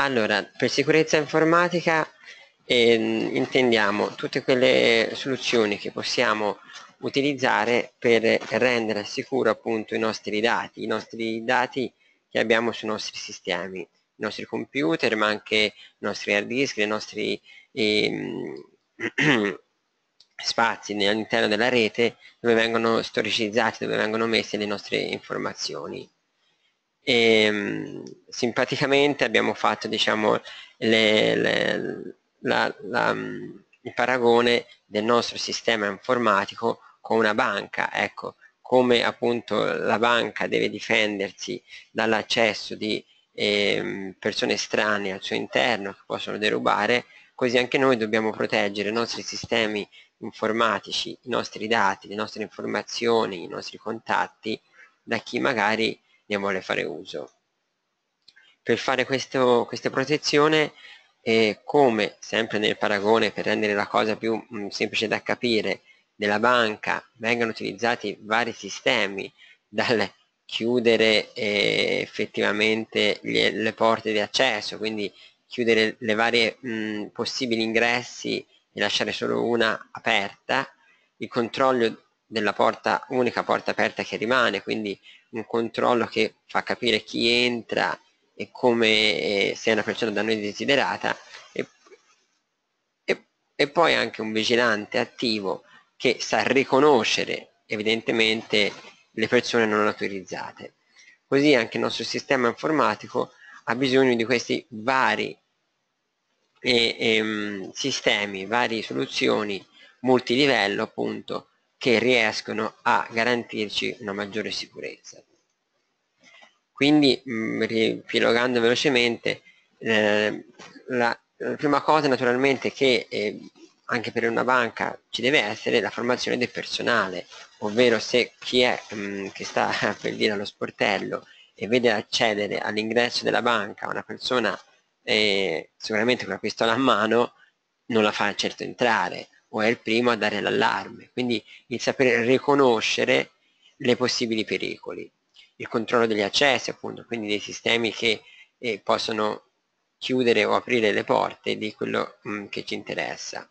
Allora, per sicurezza informatica eh, intendiamo tutte quelle soluzioni che possiamo utilizzare per rendere sicuro appunto i nostri dati, i nostri dati che abbiamo sui nostri sistemi, i nostri computer, ma anche i nostri hard disk, i nostri ehm, spazi all'interno della rete dove vengono storicizzati, dove vengono messe le nostre informazioni. E, ehm, simpaticamente abbiamo fatto diciamo, le, le, la, la, il paragone del nostro sistema informatico con una banca, ecco, come appunto la banca deve difendersi dall'accesso di eh, persone estranee al suo interno che possono derubare, così anche noi dobbiamo proteggere i nostri sistemi informatici, i nostri dati, le nostre informazioni, i nostri contatti da chi magari ne vuole fare uso. Per fare questo, questa protezione, eh, come sempre nel paragone per rendere la cosa più mh, mm, semplice da capire, della banca vengono utilizzati vari sistemi dal chiudere eh, effettivamente le, le, porte di accesso, quindi chiudere le varie mh, possibili ingressi e lasciare solo una aperta, il controllo della porta, unica porta aperta che rimane, quindi un controllo che fa capire chi entra e come eh, se è una persona da noi desiderata e, e, e poi anche un vigilante attivo che sa riconoscere evidentemente le persone non autorizzate. Così anche il nostro sistema informatico ha bisogno di questi vari eh, eh, sistemi, varie soluzioni multilivello appunto che riescono a garantirci una maggiore sicurezza. Quindi mh, riepilogando velocemente eh, la, la, prima cosa naturalmente che eh, anche per una banca ci deve essere la formazione del personale, ovvero se chi è mh, mm, che sta per dire allo sportello e vede accedere all'ingresso della banca una persona eh, sicuramente con la pistola a mano non la fa certo entrare o è il primo a dare l'allarme, quindi il sapere riconoscere le possibili pericoli, il controllo degli accessi appunto, quindi dei sistemi che eh, possono chiudere o aprire le porte di quello mh, mm, che ci interessa.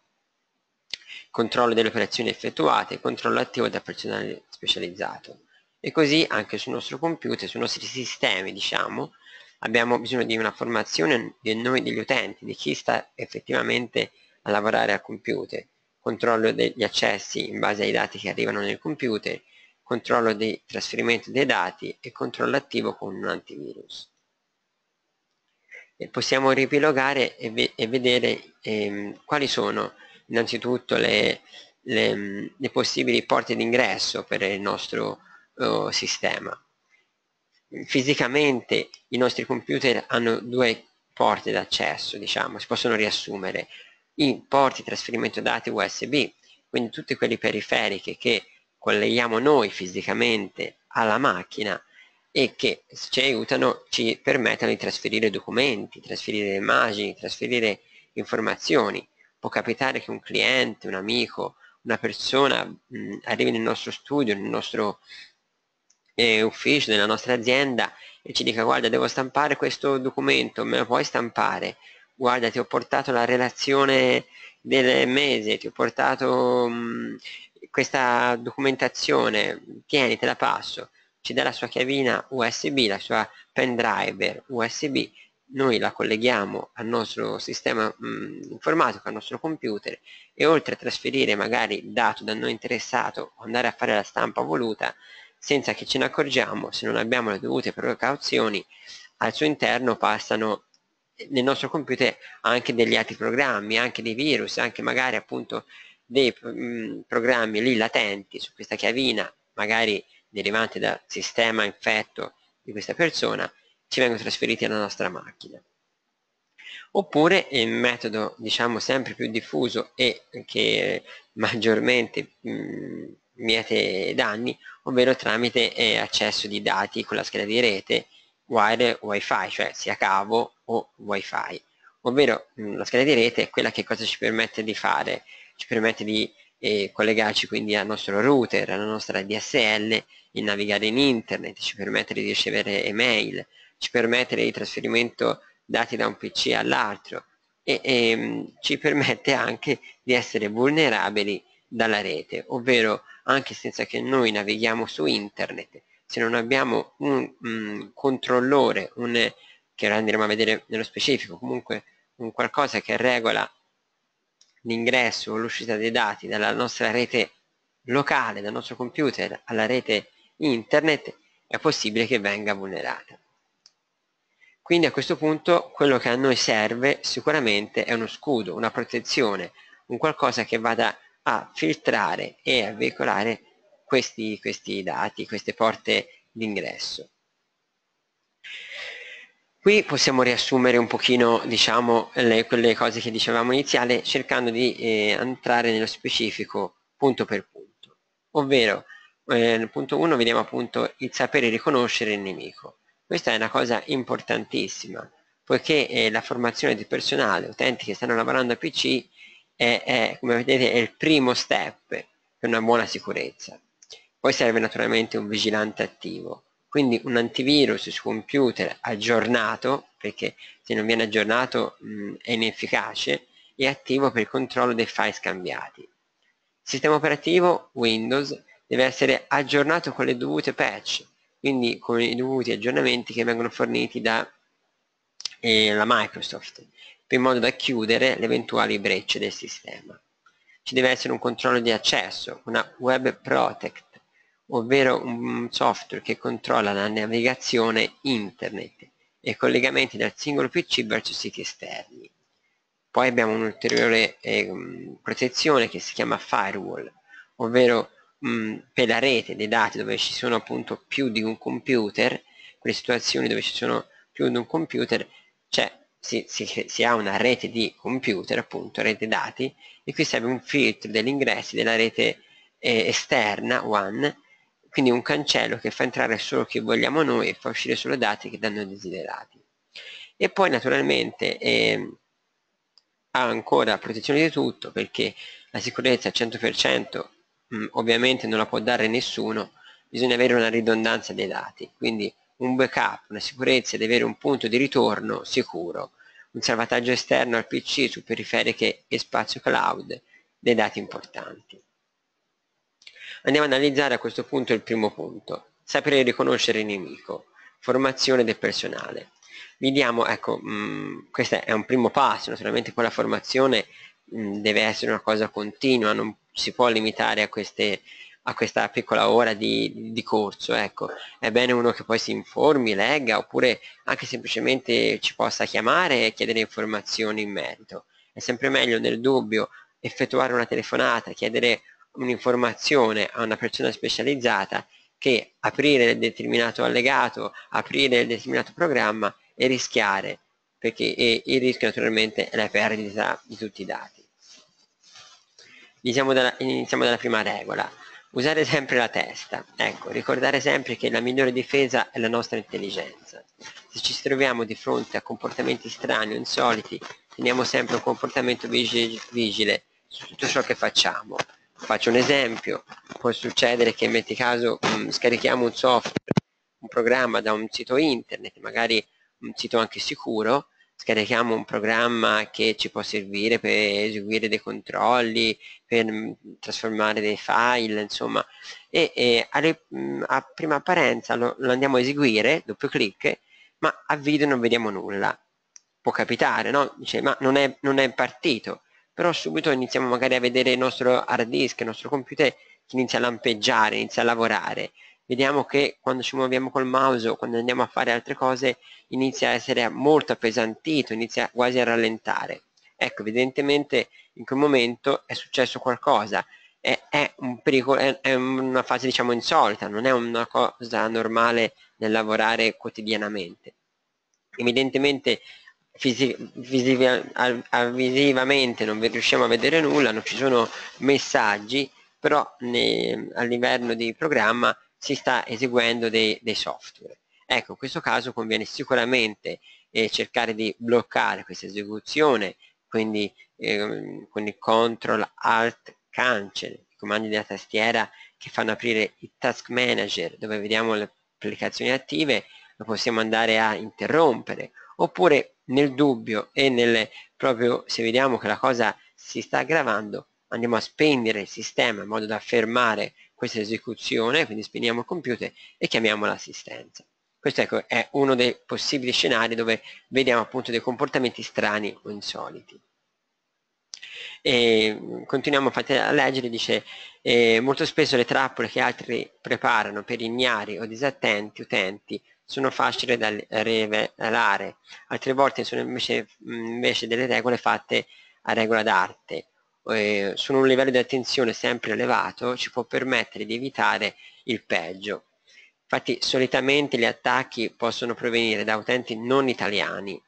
Controllo delle operazioni effettuate, controllo attivo da personale specializzato. E così anche sul nostro computer, sui nostri sistemi, diciamo, abbiamo bisogno di una formazione di noi degli utenti, di chi sta effettivamente a lavorare al computer, controllo degli accessi in base ai dati che arrivano nel computer, controllo di trasferimento dei dati e controllo attivo con un antivirus. E possiamo ripilogare e, ve e vedere ehm, quali sono innanzitutto le, le, le possibili porte d'ingresso per il nostro uh, sistema. Fisicamente i nostri computer hanno due porte d'accesso, diciamo, si possono riassumere i porti trasferimento dati USB, quindi tutte quelle periferiche che colleghiamo noi fisicamente alla macchina e che ci aiutano, ci permettono di trasferire documenti, trasferire immagini, trasferire informazioni può capitare che un cliente, un amico, una persona mh, arrivi nel nostro studio, nel nostro eh, ufficio, nella nostra azienda e ci dica guarda devo stampare questo documento, me lo puoi stampare? Guarda ti ho portato la relazione del mese, ti ho portato mh, questa documentazione, tieni te la passo, ci dà la sua chiavina USB, la sua pen driver USB noi la colleghiamo al nostro sistema mh, informatico, al nostro computer e oltre a trasferire magari dato da noi interessato o andare a fare la stampa voluta, senza che ce ne accorgiamo, se non abbiamo le dovute precauzioni, al suo interno passano nel nostro computer anche degli altri programmi, anche dei virus, anche magari appunto dei mh, programmi lì latenti su questa chiavina, magari derivanti dal sistema infetto di questa persona ci vengono trasferiti alla nostra macchina. Oppure il metodo diciamo sempre più diffuso e che maggiormente mh, miete danni ovvero tramite eh, accesso di dati con la scheda di rete wire wifi cioè sia cavo o wifi. Ovvero mh, la scheda di rete è quella che cosa ci permette di fare? Ci permette di eh, collegarci quindi al nostro router alla nostra DSL di navigare in internet ci permette di ricevere email ci permette il trasferimento dati da un PC all'altro e, e mm, ci permette anche di essere vulnerabili dalla rete, ovvero anche senza che noi navighiamo su internet, se non abbiamo un, un controllore, un, che andremo a vedere nello specifico, comunque un qualcosa che regola l'ingresso o l'uscita dei dati dalla nostra rete locale, dal nostro computer alla rete internet, è possibile che venga vulnerata. Quindi a questo punto quello che a noi serve sicuramente è uno scudo, una protezione, un qualcosa che vada a filtrare e a veicolare questi, questi dati, queste porte d'ingresso. Qui possiamo riassumere un pochino diciamo, le, quelle cose che dicevamo iniziale cercando di eh, entrare nello specifico punto per punto. Ovvero, eh, nel punto 1 vediamo appunto il sapere riconoscere il nemico. Questa è una cosa importantissima, poiché eh, la formazione di personale, utenti che stanno lavorando a PC, è, è, come vedete è il primo step per una buona sicurezza. Poi serve naturalmente un vigilante attivo, quindi un antivirus su computer aggiornato, perché se non viene aggiornato mh, è inefficace, e attivo per il controllo dei file scambiati. Sistema operativo Windows deve essere aggiornato con le dovute patch, quindi con i dovuti aggiornamenti che vengono forniti dalla eh, Microsoft, in modo da chiudere le eventuali brecce del sistema. Ci deve essere un controllo di accesso, una Web Protect, ovvero un software che controlla la navigazione internet e collegamenti dal singolo PC verso siti esterni. Poi abbiamo un'ulteriore eh, protezione che si chiama firewall, ovvero mh, per la rete dei dati dove ci sono appunto più di un computer, quelle situazioni dove ci sono più di un computer, cioè si, si, si, ha una rete di computer, appunto, rete dati, e qui serve un filtro degli ingressi della rete eh, esterna, WAN, quindi un cancello che fa entrare solo chi vogliamo noi e fa uscire solo dati che danno desiderati. E poi naturalmente eh, ha ancora protezione di tutto perché la sicurezza al 100% mh, ovviamente non la può dare nessuno, bisogna avere una ridondanza dei dati, quindi un backup, una sicurezza di avere un punto di ritorno sicuro, un salvataggio esterno al PC su periferiche e spazio cloud dei dati importanti. Andiamo ad analizzare a questo punto il primo punto, sapere riconoscere il nemico, formazione del personale. Vediamo, ecco, mh, questo è un primo passo, naturalmente poi la formazione mh, deve essere una cosa continua, non si può limitare a, queste, a questa piccola ora di, di, corso, ecco. È bene uno che poi si informi, legga, oppure anche semplicemente ci possa chiamare e chiedere informazioni in merito. È sempre meglio nel dubbio effettuare una telefonata, chiedere un'informazione a una persona specializzata che aprire il determinato allegato, aprire il determinato programma e rischiare, perché il rischio naturalmente è la perdita di tutti i dati. Iniziamo dalla, iniziamo dalla prima regola. Usare sempre la testa. Ecco, ricordare sempre che la migliore difesa è la nostra intelligenza. Se ci troviamo di fronte a comportamenti strani o insoliti, teniamo sempre un comportamento vigile, vigile su tutto ciò che facciamo Faccio un esempio, può succedere che metti caso mh, mm, scarichiamo un software, un programma da un sito internet, magari un sito anche sicuro, scarichiamo un programma che ci può servire per eseguire dei controlli, per mh, mm, trasformare dei file, insomma, e, e alle, mh, mm, a prima apparenza lo, lo, andiamo a eseguire, doppio clic, ma a video non vediamo nulla. Può capitare, no? Dice, ma non è, non è partito però subito iniziamo magari a vedere il nostro hard disk, il nostro computer che inizia a lampeggiare, inizia a lavorare. Vediamo che quando ci muoviamo col mouse o quando andiamo a fare altre cose inizia a essere molto appesantito, inizia quasi a rallentare. Ecco, evidentemente in quel momento è successo qualcosa, è, è un pericolo, è, è una fase diciamo insolita, non è una cosa normale nel lavorare quotidianamente. Evidentemente visivamente non riusciamo a vedere nulla, non ci sono messaggi, però ne, all'interno del programma si sta eseguendo dei, dei, software. Ecco, in questo caso conviene sicuramente eh, cercare di bloccare questa esecuzione, quindi eh, con il control alt cancel, i comandi della tastiera che fanno aprire il task manager dove vediamo le applicazioni attive, lo possiamo andare a interrompere oppure nel dubbio e nel proprio se vediamo che la cosa si sta aggravando andiamo a spegnere il sistema in modo da fermare questa esecuzione, quindi spegniamo il computer e chiamiamo l'assistenza. Questo ecco, è uno dei possibili scenari dove vediamo appunto dei comportamenti strani o insoliti. E continuiamo a leggere, dice eh, molto spesso le trappole che altri preparano per ignari o disattenti utenti sono facili da rivelare, altre volte sono invece, invece delle regole fatte a regola d'arte. Eh, un livello di attenzione sempre elevato ci può permettere di evitare il peggio. Infatti solitamente gli attacchi possono provenire da utenti non italiani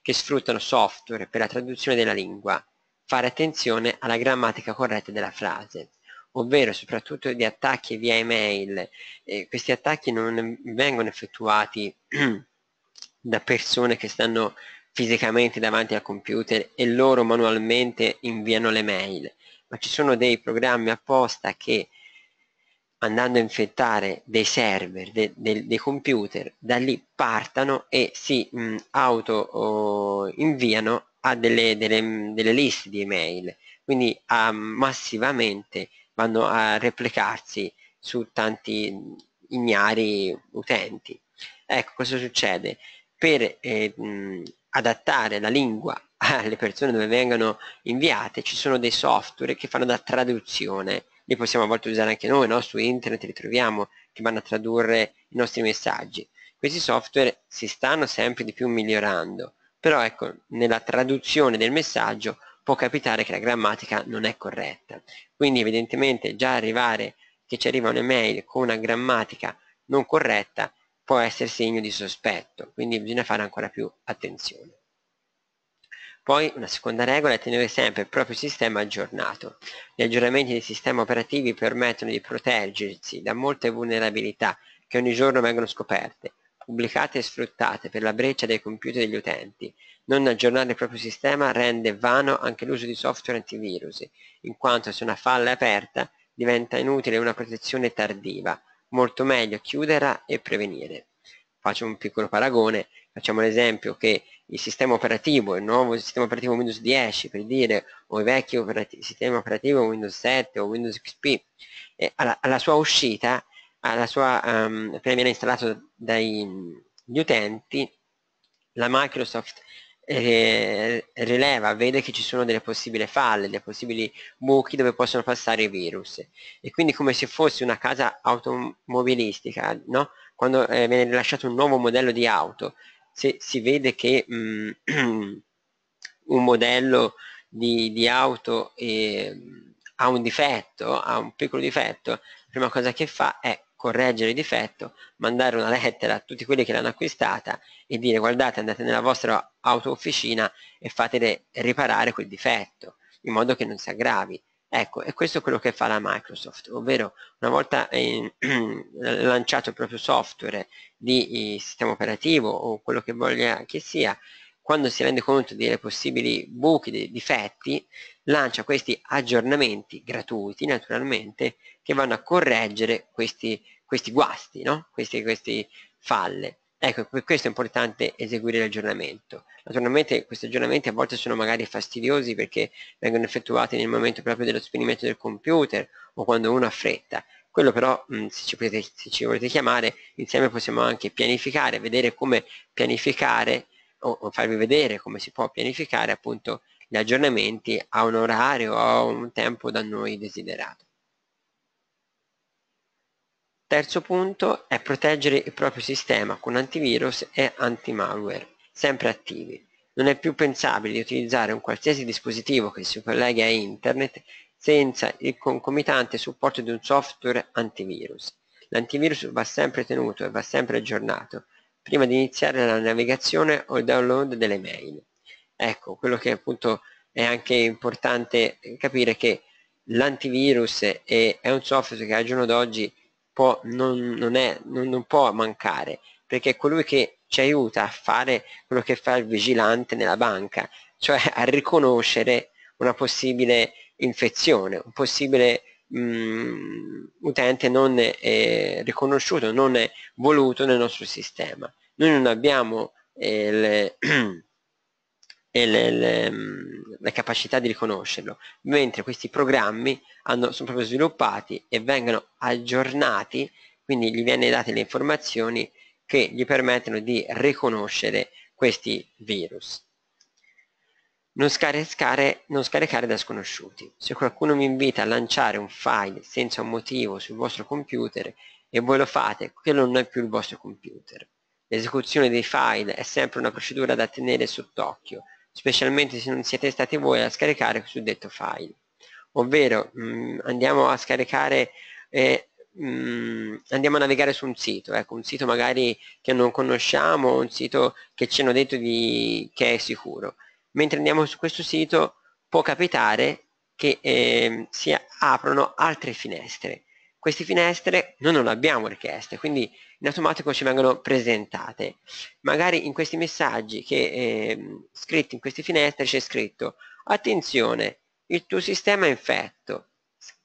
che sfruttano software per la traduzione della lingua, fare attenzione alla grammatica corretta della frase, ovvero soprattutto di attacchi via email. Eh, questi attacchi non vengono effettuati da persone che stanno fisicamente davanti al computer e loro manualmente inviano le mail, ma ci sono dei programmi apposta che andando a infettare dei server, de, de, dei computer, da lì partano e si mh, auto oh, inviano a delle, delle, delle, liste di email, quindi a, massivamente vanno a replicarsi su tanti ignari utenti. Ecco cosa succede? Per eh, adattare la lingua alle persone dove vengono inviate ci sono dei software che fanno da traduzione li possiamo a volte usare anche noi no? su internet li troviamo che vanno a tradurre i nostri messaggi questi software si stanno sempre di più migliorando però ecco nella traduzione del messaggio può capitare che la grammatica non è corretta quindi evidentemente già arrivare che ci arriva un'email con una grammatica non corretta può essere segno di sospetto, quindi bisogna fare ancora più attenzione. Poi una seconda regola è tenere sempre il proprio sistema aggiornato. Gli aggiornamenti dei sistemi operativi permettono di proteggersi da molte vulnerabilità che ogni giorno vengono scoperte, pubblicate e sfruttate per la breccia dei computer degli utenti. Non aggiornare il proprio sistema rende vano anche l'uso di software antivirus, in quanto se una falla è aperta diventa inutile una protezione tardiva, molto meglio chiuderla e prevenire. Faccio un piccolo paragone, facciamo l'esempio che il sistema operativo, il nuovo sistema operativo Windows 10 per dire, o il vecchio operati sistema operativo Windows 7 o Windows XP, eh, alla, alla, sua uscita, sua, um, appena viene installato dagli utenti, la Microsoft eh, rileva, vede che ci sono delle possibili falle, dei possibili buchi dove possono passare i virus e quindi come se fosse una casa automobilistica, no? quando eh, viene rilasciato un nuovo modello di auto, se si vede che mm, un modello di, di auto eh, ha un difetto, ha un piccolo difetto, la prima cosa che fa è correggere il difetto, mandare una lettera a tutti quelli che l'hanno acquistata e dire guardate andate nella vostra auto officina e fatele riparare quel difetto in modo che non si aggravi. Ecco, e questo è quello che fa la Microsoft, ovvero una volta eh, lanciato il proprio software di eh, sistema operativo o quello che voglia che sia, quando si rende conto dei possibili buchi, dei difetti, lancia questi aggiornamenti gratuiti naturalmente che vanno a correggere questi, questi guasti, no? questi, questi falle. Ecco, per questo è importante eseguire l'aggiornamento. Naturalmente questi aggiornamenti a volte sono magari fastidiosi perché vengono effettuati nel momento proprio dello spegnimento del computer o quando uno ha fretta. Quello però, se, ci potete, se ci volete chiamare, insieme possiamo anche pianificare, vedere come pianificare o, o farvi vedere come si può pianificare appunto gli aggiornamenti a un orario o a un tempo da noi desiderato. Terzo punto è proteggere il proprio sistema con antivirus e anti-malware, sempre attivi. Non è più pensabile di utilizzare un qualsiasi dispositivo che si colleghi a internet senza il concomitante supporto di un software antivirus. L'antivirus va sempre tenuto e va sempre aggiornato prima di iniziare la navigazione o il download delle mail. Ecco, quello che appunto è anche importante capire che l'antivirus è, è, un software che al giorno d'oggi non, non, non, non può mancare, perché è colui che ci aiuta a fare quello che fa il vigilante nella banca, cioè a riconoscere una possibile infezione, un possibile mh, mm, utente non è riconosciuto, non è voluto nel nostro sistema. Noi non abbiamo e le, e le, le, le, capacità di riconoscerlo, mentre questi programmi hanno, sono proprio sviluppati e vengono aggiornati, quindi gli viene date le informazioni che gli permettono di riconoscere questi virus. Non scaricare, non scaricare da sconosciuti. Se qualcuno mi invita a lanciare un file senza un motivo sul vostro computer e voi lo fate, quello non è più il vostro computer. L'esecuzione dei file è sempre una procedura da tenere sott'occhio, specialmente se non siete stati voi a scaricare il suddetto file. Ovvero mh, mm, andiamo a scaricare eh, mh, mm, andiamo a navigare su un sito, ecco, un sito magari che non conosciamo, un sito che ci hanno detto di, che è sicuro. Mentre andiamo su questo sito può capitare che eh, si aprono altre finestre. Queste finestre noi non abbiamo richieste, quindi in automatico ci vengono presentate. Magari in questi messaggi che eh, scritti in queste finestre c'è scritto attenzione, il tuo sistema è infetto,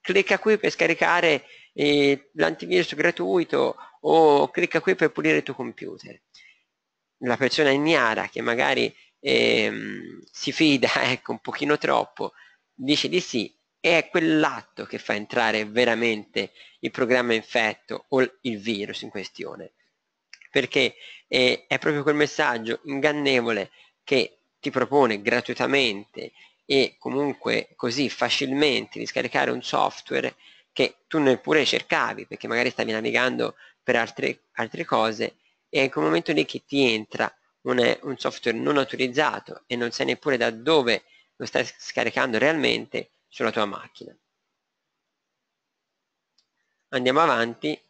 clicca qui per scaricare eh, l'antivirus gratuito o clicca qui per pulire il tuo computer. La persona ignara che magari ehm, si fida ecco, un pochino troppo, dice di sì è quell'atto che fa entrare veramente il programma infetto o il virus in questione. Perché eh, è proprio quel messaggio ingannevole che ti propone gratuitamente e comunque così facilmente di scaricare un software che tu neppure cercavi perché magari stavi navigando per altre, altre cose e in quel momento lì che ti entra un, un software non autorizzato e non sai neppure da dove lo stai scaricando realmente sulla tua macchina. Andiamo avanti,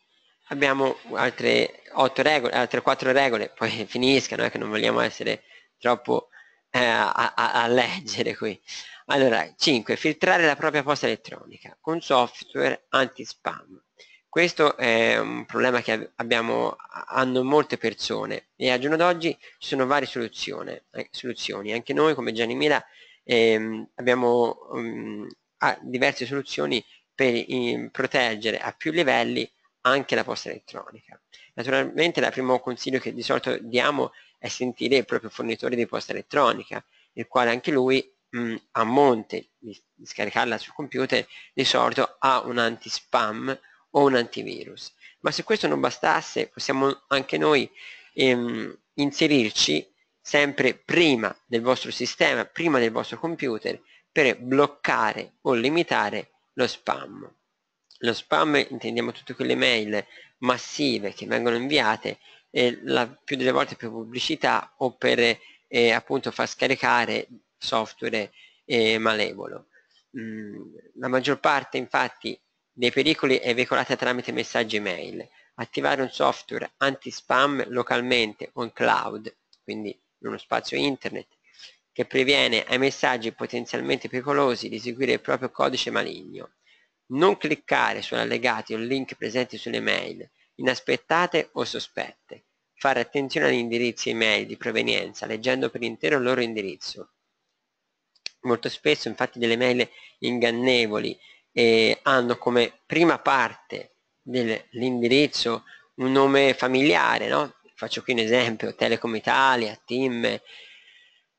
abbiamo altre 8 regole, altre 4 regole, poi finiscano, eh, che non vogliamo essere troppo eh, a, a, leggere qui. Allora, 5. Filtrare la propria posta elettronica con software anti-spam. Questo è un problema che abbiamo, hanno molte persone e al giorno d'oggi ci sono varie soluzioni, eh, soluzioni. Anche noi come Gianni Mila ehm, abbiamo um, diverse soluzioni per in, proteggere a più livelli anche la posta elettronica. Naturalmente il primo consiglio che di solito diamo è sentire il proprio fornitore di posta elettronica, il quale anche lui mh, a monte di, di scaricarla sul computer di solito ha un anti-spam o un antivirus. Ma se questo non bastasse possiamo anche noi ehm, inserirci sempre prima del vostro sistema, prima del vostro computer, per bloccare o limitare lo spam. Lo spam intendiamo tutte quelle mail massive che vengono inviate e la più delle volte per pubblicità o per eh, appunto far scaricare software eh, malevolo. Mm, la maggior parte infatti dei pericoli è veicolata tramite messaggi mail. Attivare un software anti-spam localmente o in cloud, quindi in uno spazio internet, che previene ai messaggi potenzialmente pericolosi di eseguire il proprio codice maligno. Non cliccare su allegati o link presenti sulle mail, inaspettate o sospette. Fare attenzione agli indirizzi email di provenienza, leggendo per intero il loro indirizzo. Molto spesso infatti delle mail ingannevoli eh, hanno come prima parte dell'indirizzo un nome familiare, no? Faccio qui un esempio, Telecom Italia, Team,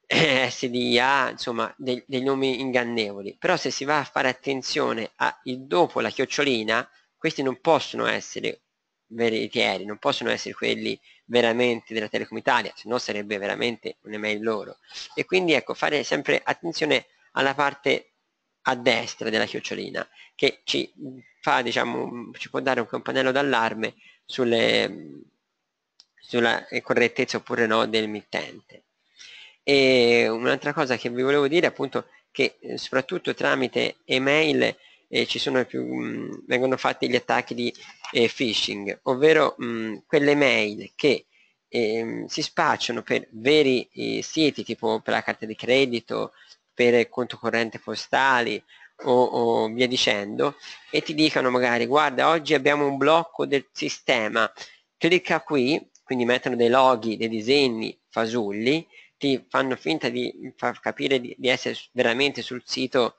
eh, SDA, insomma dei, dei, nomi ingannevoli, però se si va a fare attenzione a il dopo la chiocciolina, questi non possono essere veritieri, non possono essere quelli veramente della Telecom Italia, se no sarebbe veramente un'email loro. E quindi ecco, fare sempre attenzione alla parte a destra della chiocciolina che ci fa diciamo ci può dare un campanello d'allarme sulle sulla correttezza oppure no del mittente. E un'altra cosa che vi volevo dire appunto che eh, soprattutto tramite email eh, ci sono più, mh, vengono fatti gli attacchi di eh, phishing ovvero mh, quelle mail che ehm, si spacciano per veri eh, siti tipo per la carta di credito per conto corrente postali o, o, via dicendo e ti dicano magari guarda oggi abbiamo un blocco del sistema clicca qui quindi mettono dei loghi dei disegni fasulli ti fanno finta di far capire di, di essere veramente sul sito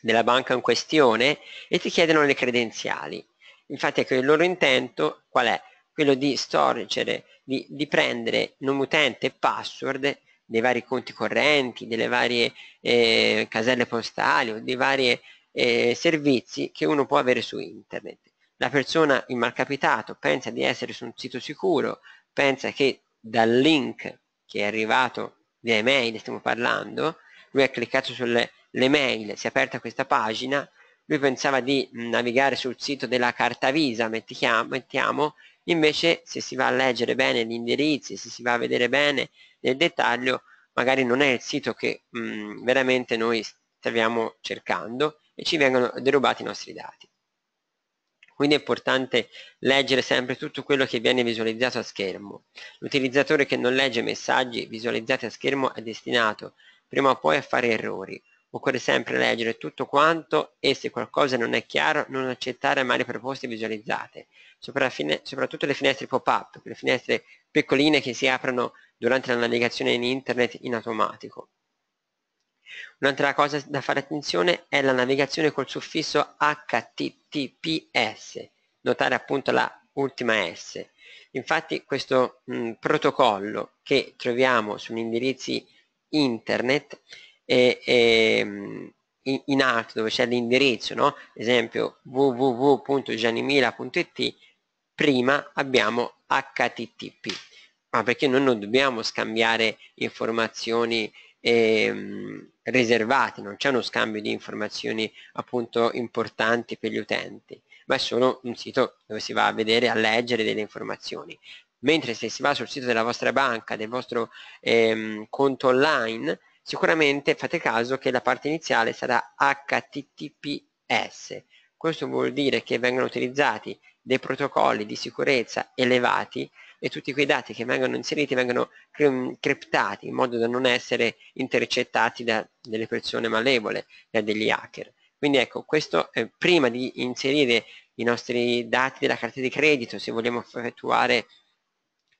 della banca in questione e ti chiedono le credenziali infatti ecco il loro intento qual è? quello di storgere di, di prendere nome utente e password dei vari conti correnti, delle varie eh, caselle postali o dei vari eh, servizi che uno può avere su internet. La persona, il malcapitato, pensa di essere su un sito sicuro, pensa che dal link che è arrivato via email, stiamo parlando, lui ha cliccato sulle mail, si è aperta questa pagina, lui pensava di navigare sul sito della carta Visa, mettiamo, mettiamo invece se si va a leggere bene gli indirizzi, se si va a vedere bene nel dettaglio, magari non è il sito che mh, veramente noi stiamo cercando e ci vengono derubati i nostri dati. Quindi è importante leggere sempre tutto quello che viene visualizzato a schermo. L'utilizzatore che non legge messaggi visualizzati a schermo è destinato prima o poi a fare errori. Occorre sempre leggere tutto quanto e se qualcosa non è chiaro non accettare mai le proposte visualizzate, soprattutto le finestre pop-up, le finestre piccoline che si aprono durante la navigazione in internet in automatico. Un'altra cosa da fare attenzione è la navigazione col suffisso HTTPS, notare appunto la ultima S. Infatti questo mh, protocollo che troviamo sugli indirizzi internet è, è, in, in alto dove c'è l'indirizzo, no? esempio www.gianimila.it, prima abbiamo HTTP, ma perché noi non dobbiamo scambiare informazioni eh, riservati, non c'è uno scambio di informazioni appunto importanti per gli utenti, ma è solo un sito dove si va a vedere, a leggere delle informazioni. Mentre se si va sul sito della vostra banca, del vostro ehm, conto online, sicuramente fate caso che la parte iniziale sarà HTTPS. Questo vuol dire che vengono utilizzati dei protocolli di sicurezza elevati e tutti quei dati che vengono inseriti vengono criptati in modo da non essere intercettati da delle persone malevole, da degli hacker. Quindi ecco, questo eh, prima di inserire i nostri dati della carta di credito, se vogliamo effettuare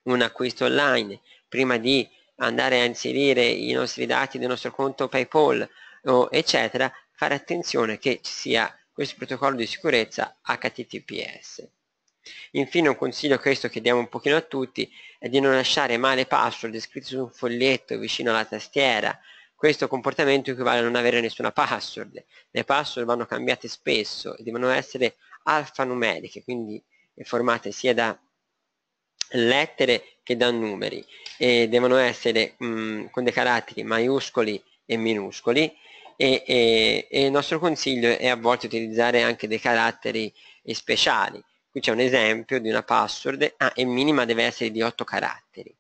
un acquisto online, prima di andare a inserire i nostri dati del nostro conto PayPal, o eccetera, fare attenzione che ci sia questo protocollo di sicurezza HTTPS. Infine un consiglio questo che diamo un pochino a tutti è di non lasciare mai le password scritte su un foglietto vicino alla tastiera. Questo comportamento equivale a non avere nessuna password. Le password vanno cambiate spesso e devono essere alfanumeriche, quindi formate sia da lettere che da numeri e devono essere mh, con dei caratteri maiuscoli e minuscoli e, e, e il nostro consiglio è a volte utilizzare anche dei caratteri speciali qui c'è un esempio di una password ah, e minima deve essere di 8 caratteri.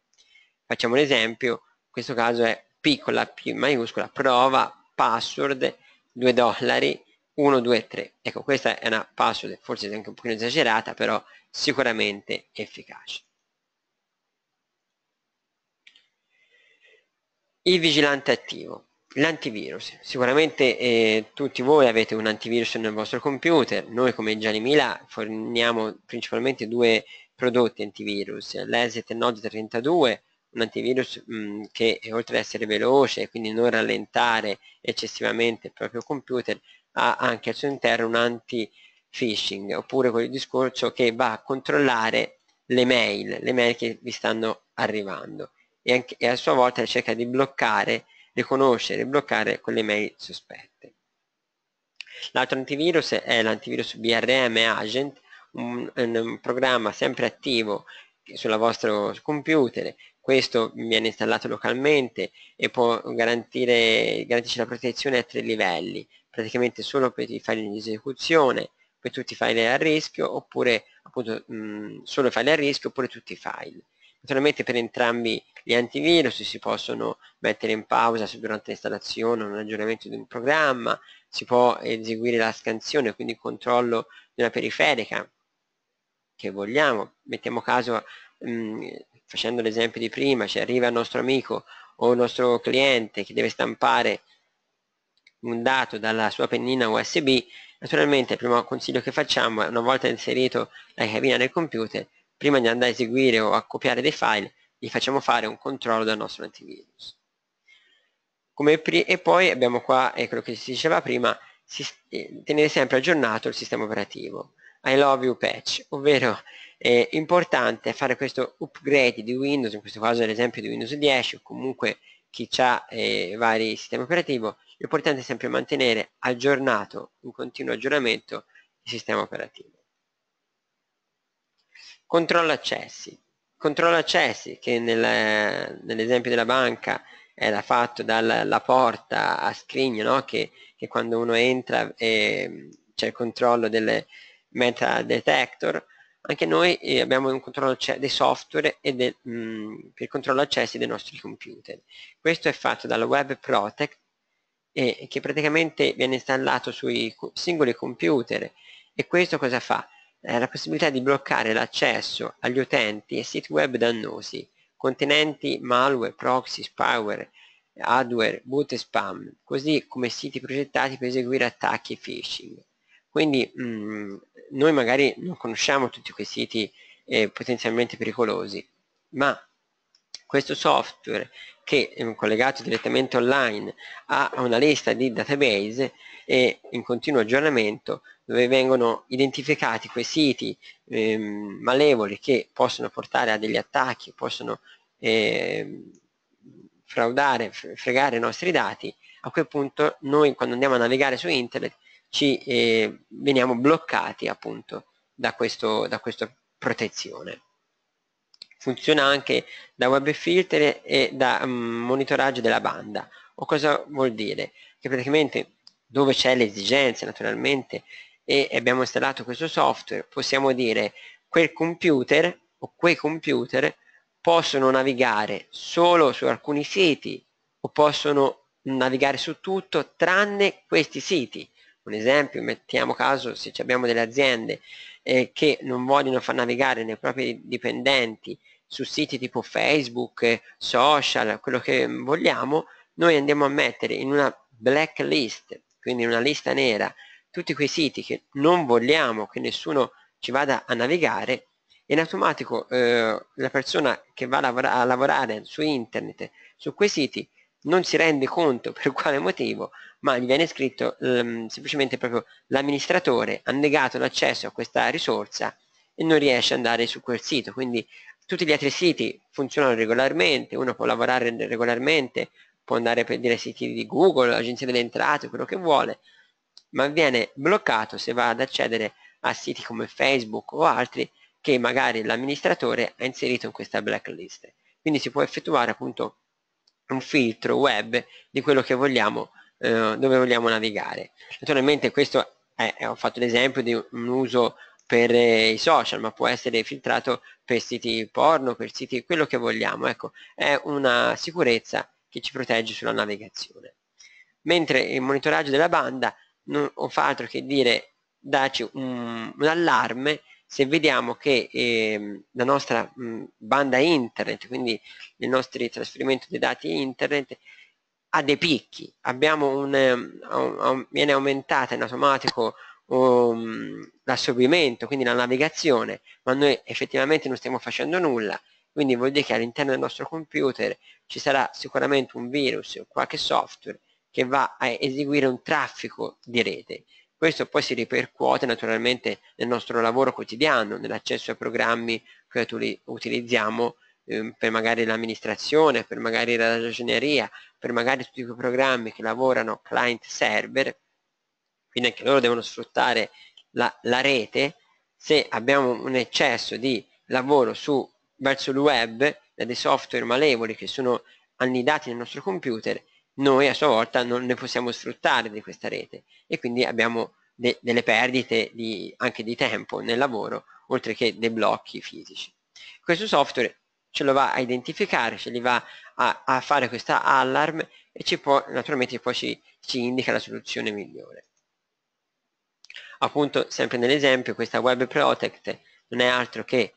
Facciamo un esempio in questo caso è piccola P maiuscola prova password 2 dollari 1 2 3 ecco questa è una password forse anche un po' esagerata però sicuramente efficace. Il vigilante attivo L'antivirus, sicuramente eh, tutti voi avete un antivirus nel vostro computer, noi come Gianni forniamo principalmente due prodotti antivirus, l'ESET Node 32, un antivirus mh, mm, che oltre ad essere veloce e quindi non rallentare eccessivamente il proprio computer, ha anche al suo interno un anti-phishing, oppure quel discorso che va a controllare le mail, le mail che vi stanno arrivando. E, anche, e a sua volta cerca di bloccare riconoscere e bloccare quelle mail sospette. L'altro antivirus è l'antivirus BRM Agent, un, un, programma sempre attivo sul vostro computer, questo viene installato localmente e può garantire garantisce la protezione a tre livelli, praticamente solo per i file di esecuzione, per tutti i file a rischio, oppure appunto mh, solo file a rischio, oppure tutti i file. Naturalmente per entrambi gli antivirus si possono mettere in pausa durante l'installazione o un aggiornamento di un programma, si può eseguire la scansione, quindi il controllo di una periferica che vogliamo. Mettiamo caso, mh, mm, facendo l'esempio di prima, ci arriva il nostro amico o il nostro cliente che deve stampare un dato dalla sua pennina USB, naturalmente il primo consiglio che facciamo è una volta inserito la cabina del computer prima di andare a eseguire o a copiare dei file, gli facciamo fare un controllo del nostro antivirus. e poi abbiamo qua, è quello che si diceva prima, eh, tenere sempre aggiornato il sistema operativo. I love you patch, ovvero è importante fare questo upgrade di Windows, in questo caso ad esempio di Windows 10 o comunque chi ha eh, vari sistemi operativi, l'importante è sempre mantenere aggiornato, in continuo aggiornamento, il sistema operativo. Controllo accessi. Controllo accessi che nel, nell'esempio della banca era fatto dalla porta a scrigno, no? che, che, quando uno entra eh, c'è il controllo del meta detector, anche noi eh, abbiamo un controllo dei software e del, mh, mm, per controllo accessi dei nostri computer. Questo è fatto dalla Web Protect e che praticamente viene installato sui singoli computer e questo cosa fa? Eh, la possibilità di bloccare l'accesso agli utenti e siti web dannosi contenenti malware, proxy, spyware, hardware, boot e spam, così come siti progettati per eseguire attacchi e phishing. Quindi mh, mm, noi magari non conosciamo tutti quei siti eh, potenzialmente pericolosi, ma questo software che è collegato direttamente online a una lista di database e in continuo aggiornamento dove vengono identificati quei siti ehm, malevoli che possono portare a degli attacchi, possono ehm, fraudare, fregare i nostri dati, a quel punto noi quando andiamo a navigare su internet ci eh, veniamo bloccati appunto da, questo, da questa protezione. Funziona anche da web filter e da um, monitoraggio della banda. O cosa vuol dire? Che praticamente dove c'è l'esigenza naturalmente e abbiamo installato questo software possiamo dire quel computer o quei computer possono navigare solo su alcuni siti o possono navigare su tutto tranne questi siti un esempio, mettiamo caso se abbiamo delle aziende eh, che non vogliono far navigare nei propri dipendenti su siti tipo Facebook, social, quello che vogliamo, noi andiamo a mettere in una blacklist, quindi in una lista nera, tutti quei siti che non vogliamo che nessuno ci vada a navigare e in automatico eh, la persona che va a, lavora a lavorare su internet su quei siti non si rende conto per quale motivo, ma gli viene scritto um, semplicemente proprio l'amministratore ha negato l'accesso a questa risorsa e non riesce ad andare su quel sito. Quindi tutti gli altri siti funzionano regolarmente, uno può lavorare regolarmente, può andare per dire siti di Google, agenzia delle entrate, quello che vuole, ma viene bloccato se va ad accedere a siti come Facebook o altri che magari l'amministratore ha inserito in questa blacklist. Quindi si può effettuare appunto un filtro web di quello che vogliamo, eh, dove vogliamo navigare. Naturalmente questo è, ho fatto l'esempio di un uso per eh, i social, ma può essere filtrato per siti porno, per siti, quello che vogliamo. Ecco, è una sicurezza che ci protegge sulla navigazione. Mentre il monitoraggio della banda non fa altro che dire darci un, un allarme se vediamo che eh, la nostra mh, banda internet, quindi il nostro trasferimento dei dati internet, ha dei picchi, un, um, um, viene aumentata in automatico um, l'assorbimento, quindi la navigazione, ma noi effettivamente non stiamo facendo nulla, quindi vuol dire che all'interno del nostro computer ci sarà sicuramente un virus o qualche software che va a eseguire un traffico di rete. Questo poi si ripercuote naturalmente nel nostro lavoro quotidiano, nell'accesso ai programmi che utilizziamo eh, per magari l'amministrazione, per magari la ragioneria, per magari tutti quei programmi che lavorano client server, quindi anche loro devono sfruttare la, la rete, se abbiamo un eccesso di lavoro su, verso il web, da dei software malevoli che sono annidati nel nostro computer, noi a sua volta non ne possiamo sfruttare di questa rete e quindi abbiamo de delle perdite di, anche di tempo nel lavoro oltre che dei blocchi fisici. Questo software ce lo va a identificare, ce li va a, a fare questa allarm e ci può, naturalmente poi ci, ci indica la soluzione migliore. Appunto, sempre nell'esempio, questa Web Protect non è altro che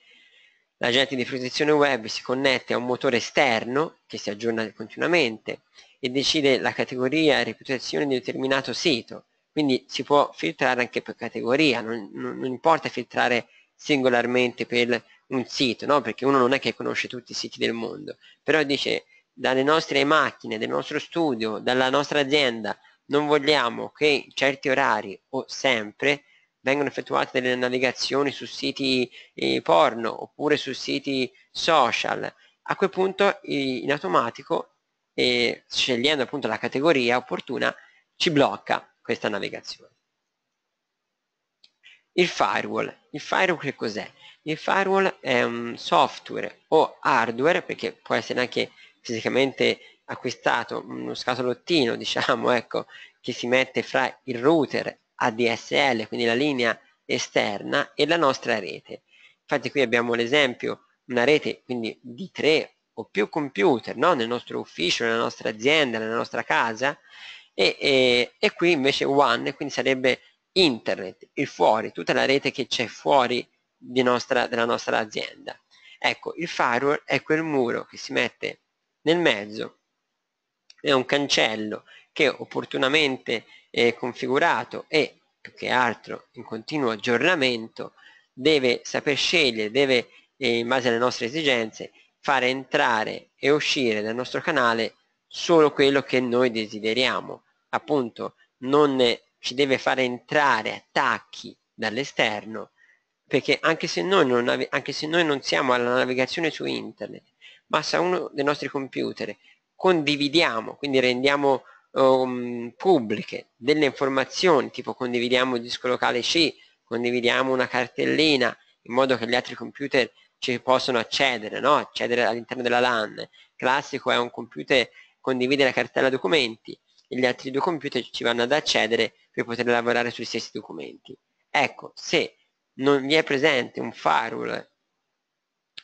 l'agente di protezione web si connette a un motore esterno che si aggiorna continuamente e decide la categoria e reputazione di un determinato sito. Quindi si può filtrare anche per categoria, non, non, non importa filtrare singolarmente per un sito, no? perché uno non è che conosce tutti i siti del mondo, però dice dalle nostre macchine, del nostro studio, dalla nostra azienda, non vogliamo che in certi orari o sempre vengono effettuate delle navigazioni su siti eh, porno oppure su siti social, a quel punto in automatico, scegliendo appunto la categoria opportuna, ci blocca questa navigazione. Il firewall. Il firewall che cos'è? Il firewall è un software o hardware, perché può essere anche fisicamente acquistato, uno scatolottino, diciamo, ecco, che si mette fra il router ADSL, quindi la linea esterna, e la nostra rete. Infatti qui abbiamo l'esempio, una rete quindi di tre o più computer no? nel nostro ufficio, nella nostra azienda, nella nostra casa, e, e, e qui invece one, quindi sarebbe internet, il fuori, tutta la rete che c'è fuori nostra, della nostra azienda. Ecco, il firewall è quel muro che si mette nel mezzo, è un cancello che opportunamente è configurato e più che altro in continuo aggiornamento deve saper scegliere, deve eh, in base alle nostre esigenze fare entrare e uscire dal nostro canale solo quello che noi desideriamo. Appunto non ci deve fare entrare attacchi dall'esterno perché anche se, noi non anche se noi non siamo alla navigazione su internet ma se uno dei nostri computer condividiamo quindi rendiamo um, pubbliche delle informazioni tipo condividiamo il disco locale C condividiamo una cartellina in modo che gli altri computer ci possono accedere no? accedere all'interno della LAN classico è un computer condivide la cartella documenti e gli altri due computer ci vanno ad accedere per poter lavorare sui stessi documenti. Ecco, se non vi è presente un firewall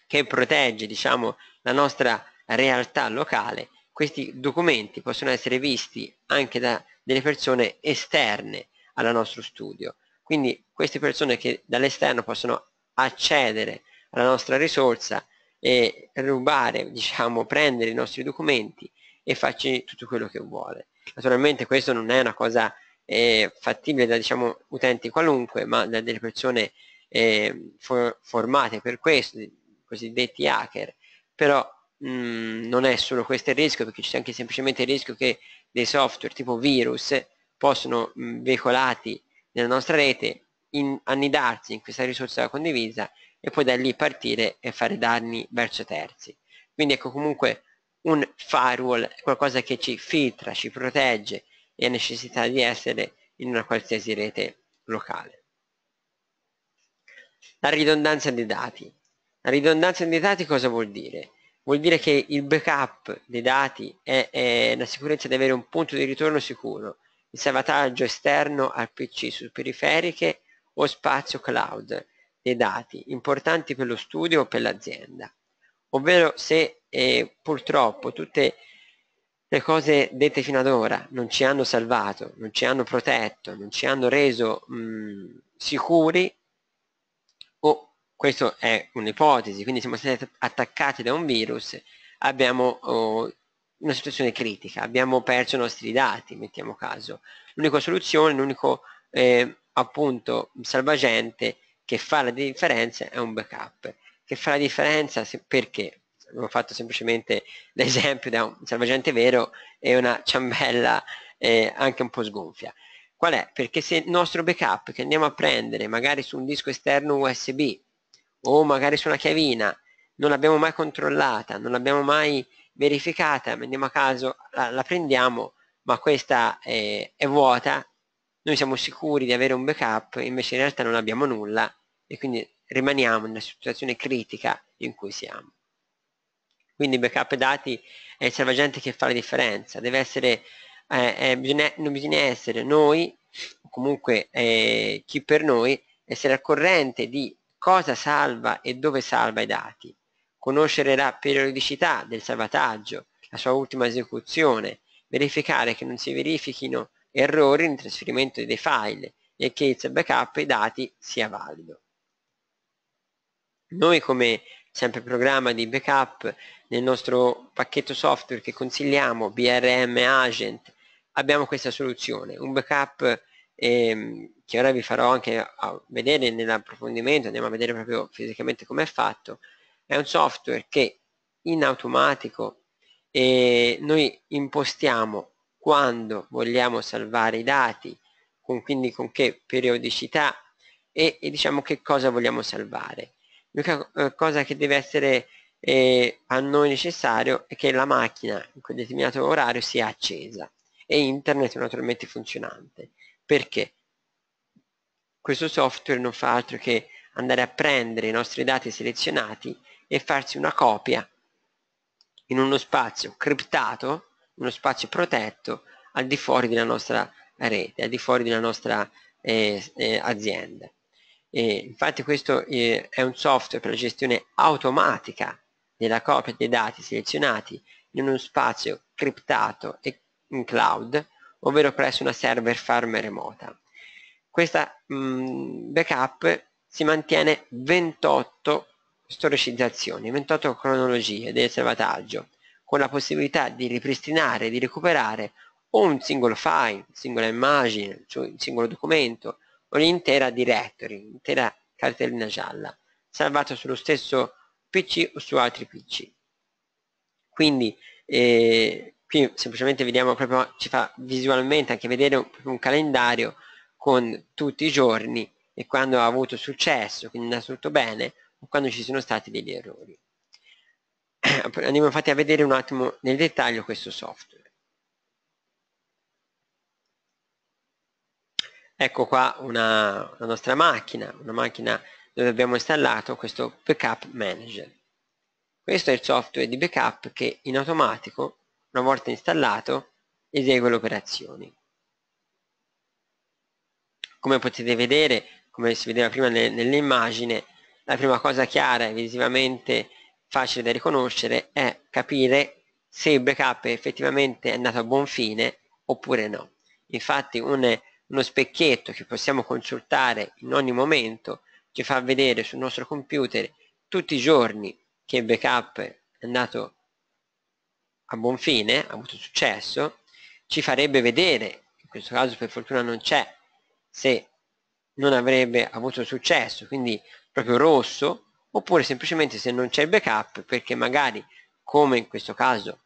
che protegge diciamo, la nostra realtà locale, questi documenti possono essere visti anche da delle persone esterne al nostro studio. Quindi queste persone che dall'esterno possono accedere alla nostra risorsa e rubare, diciamo, prendere i nostri documenti e farci tutto quello che vuole. Naturalmente questo non è una cosa eh, fattibile da diciamo, utenti qualunque, ma da delle persone eh, for formate per questo, cosiddetti hacker, però mm, non è solo questo il rischio, perché c'è anche semplicemente il rischio che dei software tipo virus possono mh, mm, veicolati nella nostra rete in, annidarsi in questa risorsa condivisa e poi da lì partire e fare danni verso terzi. Quindi ecco comunque un firewall è qualcosa che ci filtra, ci protegge e ha necessità di essere in una qualsiasi rete locale. La ridondanza dei dati. La ridondanza dei dati cosa vuol dire? Vuol dire che il backup dei dati è, è la sicurezza di avere un punto di ritorno sicuro, il salvataggio esterno al PC su periferiche o spazio cloud dei dati importanti per lo studio o per l'azienda. Ovvero se eh, purtroppo tutte le cose dette fino ad ora non ci hanno salvato, non ci hanno protetto, non ci hanno reso mh, sicuri, o questa è un'ipotesi, quindi siamo stati attaccati da un virus, abbiamo oh, una situazione critica, abbiamo perso i nostri dati, mettiamo caso. L'unica soluzione, l'unico eh, appunto salvagente che fa la differenza è un backup che fa la differenza perché abbiamo fatto semplicemente l'esempio da un salvagente vero e una ciambella eh, anche un po' sgonfia. Qual è? Perché se il nostro backup che andiamo a prendere magari su un disco esterno USB o magari su una chiavina non l'abbiamo mai controllata, non l'abbiamo mai verificata, andiamo a caso, la, la prendiamo, ma questa è, è vuota, noi siamo sicuri di avere un backup, invece in realtà non abbiamo nulla e quindi rimaniamo nella situazione critica in cui siamo. Quindi backup dati è il salvagente che fa la differenza, deve essere, eh, eh, bisogna, non bisogna essere noi, o comunque eh, chi per noi, essere al corrente di cosa salva e dove salva i dati, conoscere la periodicità del salvataggio, la sua ultima esecuzione, verificare che non si verifichino errori nel trasferimento dei file e che il backup dei dati sia valido. Noi come sempre programma di backup nel nostro pacchetto software che consigliamo, BRM Agent, abbiamo questa soluzione, un backup ehm, che ora vi farò anche vedere nell'approfondimento, andiamo a vedere proprio fisicamente come è fatto, è un software che in automatico eh, noi impostiamo quando vogliamo salvare i dati, con, quindi con che periodicità e, e diciamo che cosa vogliamo salvare. L'unica eh, cosa che deve essere eh, a noi necessario è che la macchina in quel determinato orario sia accesa e internet naturalmente funzionante. Perché? Questo software non fa altro che andare a prendere i nostri dati selezionati e farsi una copia in uno spazio criptato, uno spazio protetto al di fuori della nostra rete, al di fuori della nostra eh, eh, azienda. E infatti questo eh, è un software per la gestione automatica della copia dei dati selezionati in uno spazio criptato e in cloud, ovvero presso una server farm remota. Questa mh, mm, backup si mantiene 28 storicizzazioni, 28 cronologie del salvataggio, con la possibilità di ripristinare, di recuperare o un singolo file, singola immagine, cioè un singolo documento, o l'intera directory, l'intera cartellina gialla, salvato sullo stesso PC o su altri PC. Quindi eh, qui semplicemente vediamo proprio, ci fa visualmente anche vedere un, un calendario con tutti i giorni e quando ha avuto successo, quindi è andato tutto bene, o quando ci sono stati degli errori. Andiamo infatti a vedere un attimo nel dettaglio questo software. Ecco qua una, una nostra macchina, una macchina dove abbiamo installato questo backup manager. Questo è il software di backup che in automatico, una volta installato, esegue le operazioni. Come potete vedere, come si vedeva prima nell'immagine, la prima cosa chiara e visivamente facile da riconoscere è capire se il backup effettivamente è andato a buon fine oppure no. Infatti un, uno specchietto che possiamo consultare in ogni momento ci fa vedere sul nostro computer tutti i giorni che il backup è andato a buon fine, ha avuto successo, ci farebbe vedere, in questo caso per fortuna non c'è, se non avrebbe avuto successo, quindi proprio rosso, oppure semplicemente se non c'è il backup perché magari come in questo caso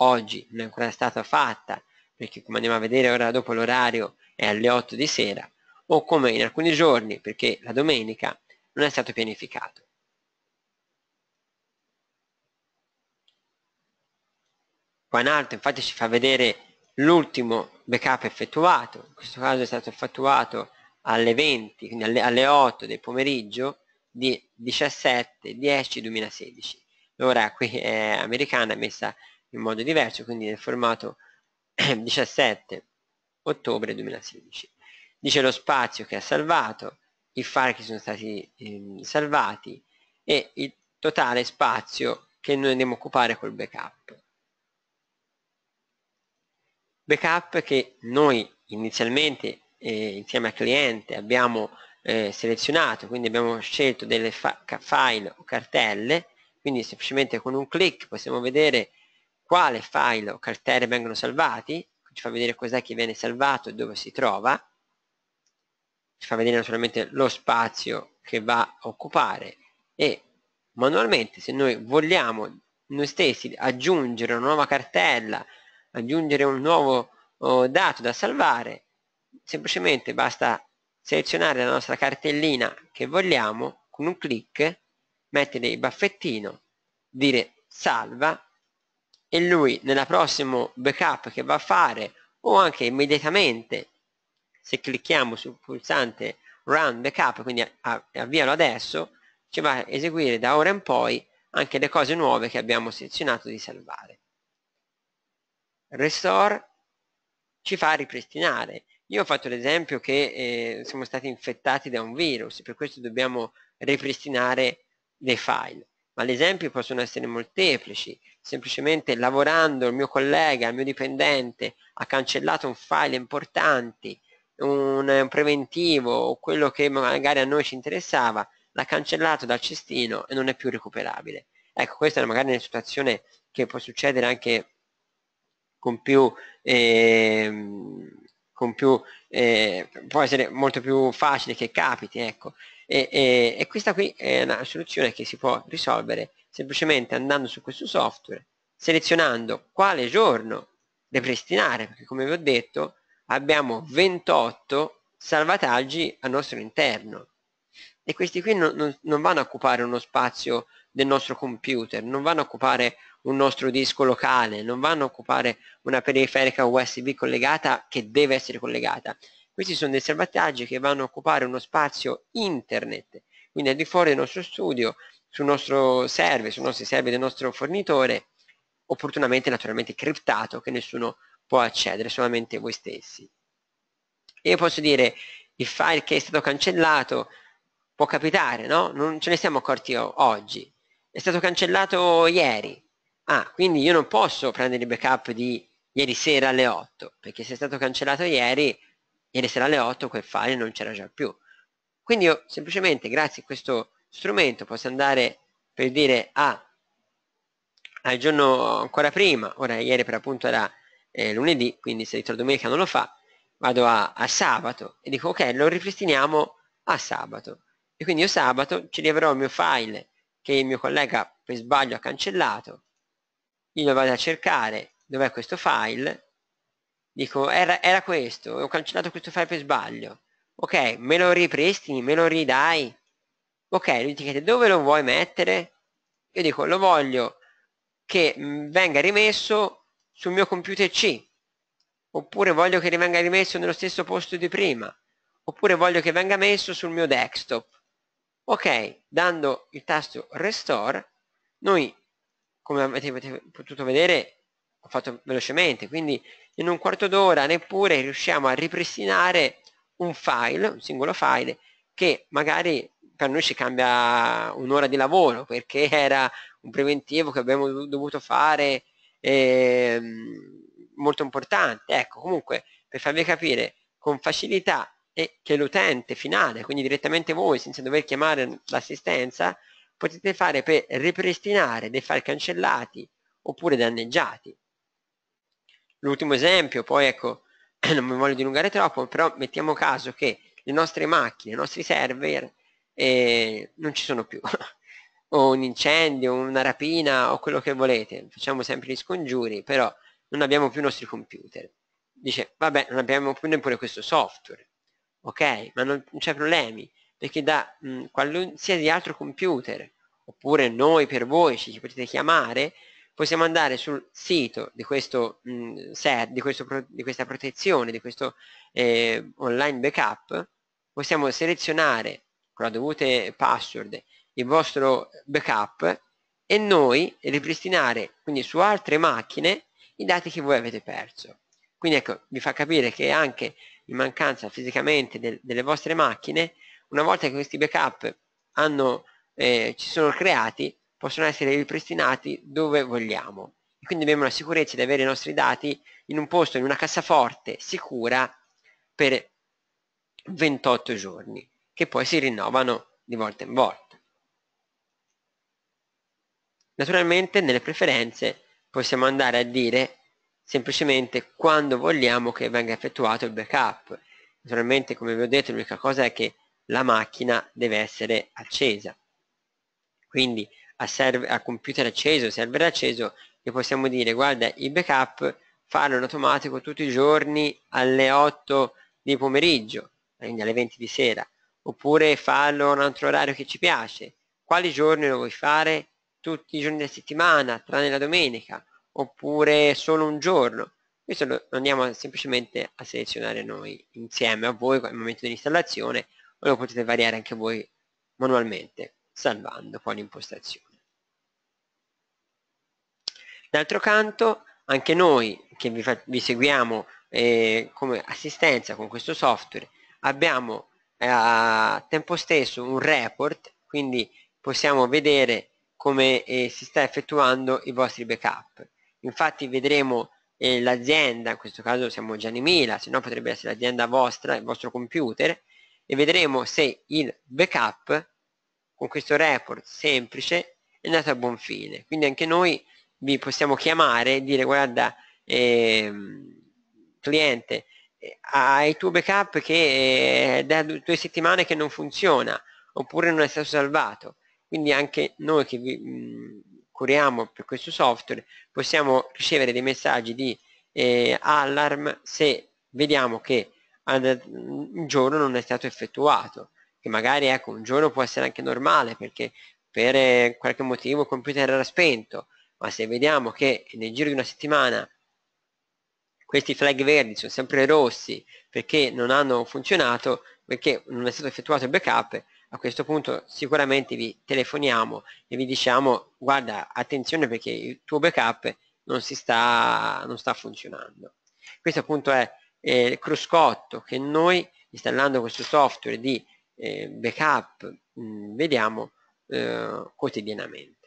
oggi non è ancora stata fatta perché come andiamo a vedere ora dopo l'orario è alle 8 di sera o come in alcuni giorni perché la domenica non è stato pianificato. Qua in alto infatti ci fa vedere l'ultimo backup effettuato, in questo caso è stato effettuato alle 20, quindi alle, alle 8 del pomeriggio di 17 10 2016 l'ora qui è americana è messa in modo diverso quindi nel formato 17 ottobre 2016 dice lo spazio che ha salvato i file che sono stati eh, salvati e il totale spazio che noi andiamo a occupare col backup backup che noi inizialmente eh, insieme al cliente abbiamo eh, selezionato, quindi abbiamo scelto delle file o cartelle, quindi semplicemente con un clic possiamo vedere quale file o cartelle vengono salvati, ci fa vedere cos'è che viene salvato e dove si trova, ci fa vedere naturalmente lo spazio che va a occupare e manualmente se noi vogliamo noi stessi aggiungere una nuova cartella, aggiungere un nuovo oh, dato da salvare, semplicemente basta selezionare la nostra cartellina che vogliamo con un clic, mettere il baffettino, dire salva e lui nella prossimo backup che va a fare o anche immediatamente se clicchiamo sul pulsante run backup quindi avvialo adesso ci va a eseguire da ora in poi anche le cose nuove che abbiamo selezionato di salvare restore ci fa ripristinare. Io ho fatto l'esempio che eh, siamo stati infettati da un virus, per questo dobbiamo ripristinare dei file, ma gli esempi possono essere molteplici, semplicemente lavorando il mio collega, il mio dipendente ha cancellato un file importante, un, un preventivo o quello che magari a noi ci interessava, l'ha cancellato dal cestino e non è più recuperabile. Ecco, questa è magari una situazione che può succedere anche con più... Eh, con più, eh, può essere molto più facile che capiti, ecco. E, e, e, questa qui è una soluzione che si può risolvere semplicemente andando su questo software, selezionando quale giorno ripristinare, perché come vi ho detto abbiamo 28 salvataggi al nostro interno, e questi qui non, non, non vanno a occupare uno spazio del nostro computer, non vanno a occupare un nostro disco locale, non vanno a occupare una periferica USB collegata che deve essere collegata. Questi sono dei salvataggi che vanno a occupare uno spazio internet, quindi al di fuori del nostro studio, sul nostro server, sui nostri server del nostro fornitore, opportunamente naturalmente criptato che nessuno può accedere, solamente voi stessi. Io posso dire il file che è stato cancellato può capitare, no? Non ce ne siamo accorti oggi. È stato cancellato ieri. Ah, quindi io non posso prendere il backup di ieri sera alle 8, perché se è stato cancellato ieri, ieri sera alle 8 quel file non c'era già più. Quindi io semplicemente grazie a questo strumento posso andare per dire ah, al giorno ancora prima, ora ieri per appunto era eh, lunedì, quindi se ritorno domenica non lo fa, vado a, a sabato e dico ok, lo ripristiniamo a sabato. E quindi io sabato ci riavrò il mio file che il mio collega per sbaglio ha cancellato, io vado a cercare, dov'è questo file, dico era, era questo, ho cancellato questo file per sbaglio, ok, me lo ripristini, me lo ridai, ok, lui ti chiede dove lo vuoi mettere, io dico lo voglio che mm, venga rimesso sul mio computer C, oppure voglio che venga rimesso nello stesso posto di prima, oppure voglio che venga messo sul mio desktop. Ok, dando il tasto Restore, noi, come avete potuto vedere, ho fatto velocemente, quindi in un quarto d'ora neppure riusciamo a ripristinare un file, un singolo file, che magari per noi ci cambia un'ora di lavoro, perché era un preventivo che abbiamo dovuto fare eh, molto importante. Ecco, comunque, per farvi capire con facilità e che l'utente finale, quindi direttamente voi, senza dover chiamare l'assistenza, potete fare per ripristinare dei file cancellati oppure danneggiati. L'ultimo esempio, poi ecco, non mi voglio dilungare troppo, però mettiamo caso che le nostre macchine, i nostri server eh, non ci sono più. o un incendio, una rapina o quello che volete, facciamo sempre gli scongiuri, però non abbiamo più i nostri computer. Dice, vabbè, non abbiamo più neppure questo software, ok? Ma non, non c'è problemi, perché da mh, qualsiasi altro computer, oppure noi per voi ci potete chiamare, possiamo andare sul sito di, questo, mh, set, di, questo, di questa protezione, di questo eh, online backup, possiamo selezionare con la dovute password il vostro backup e noi ripristinare quindi su altre macchine i dati che voi avete perso. Quindi ecco, vi fa capire che anche in mancanza fisicamente del, delle vostre macchine, una volta che questi backup hanno, eh, ci sono creati, possono essere ripristinati dove vogliamo. E quindi abbiamo la sicurezza di avere i nostri dati in un posto, in una cassaforte sicura per 28 giorni, che poi si rinnovano di volta in volta. Naturalmente nelle preferenze possiamo andare a dire semplicemente quando vogliamo che venga effettuato il backup. Naturalmente come vi ho detto l'unica cosa è che la macchina deve essere accesa. Quindi a, a computer acceso, server acceso, gli possiamo dire guarda il backup farlo in automatico tutti i giorni alle 8 di pomeriggio, quindi alle 20 di sera, oppure farlo in un altro orario che ci piace. Quali giorni lo vuoi fare? tutti i giorni della settimana, tranne la domenica, oppure solo un giorno. Questo lo andiamo semplicemente a selezionare noi insieme a voi al momento dell'installazione o lo potete variare anche voi manualmente, salvando poi l'impostazione. D'altro canto, anche noi che vi, vi seguiamo eh, come assistenza con questo software, abbiamo eh, a tempo stesso un report, quindi possiamo vedere come eh, si sta effettuando i vostri backup. Infatti vedremo eh, l'azienda, in questo caso siamo Gianni Mila, se no potrebbe essere l'azienda vostra, il vostro computer, e vedremo se il backup con questo report semplice è andato a buon fine. Quindi anche noi vi possiamo chiamare e dire guarda ehm, cliente eh, hai il tuo backup che è da due settimane che non funziona oppure non è stato salvato quindi anche noi che vi, mh, curiamo per questo software possiamo ricevere dei messaggi di eh, allarm se vediamo che ad, un giorno non è stato effettuato che magari ecco, un giorno può essere anche normale perché per qualche motivo il computer era spento, ma se vediamo che nel giro di una settimana questi flag verdi sono sempre rossi perché non hanno funzionato, perché non è stato effettuato il backup, a questo punto sicuramente vi telefoniamo e vi diciamo guarda attenzione perché il tuo backup non, si sta, non sta funzionando. Questo appunto è eh, cruscotto che noi installando questo software di eh, backup mh, mm, vediamo eh, quotidianamente.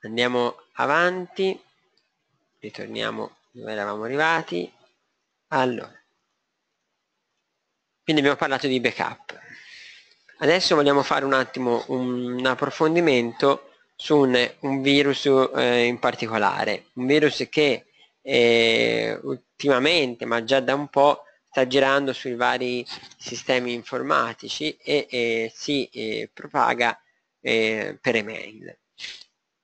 Andiamo avanti, ritorniamo dove eravamo arrivati. Allora, quindi abbiamo parlato di backup. Adesso vogliamo fare un attimo un approfondimento su un, un virus eh, in particolare, un virus che eh, ultimamente, ma già da un po', sta girando sui vari sistemi informatici e, e si eh, propaga eh, per email.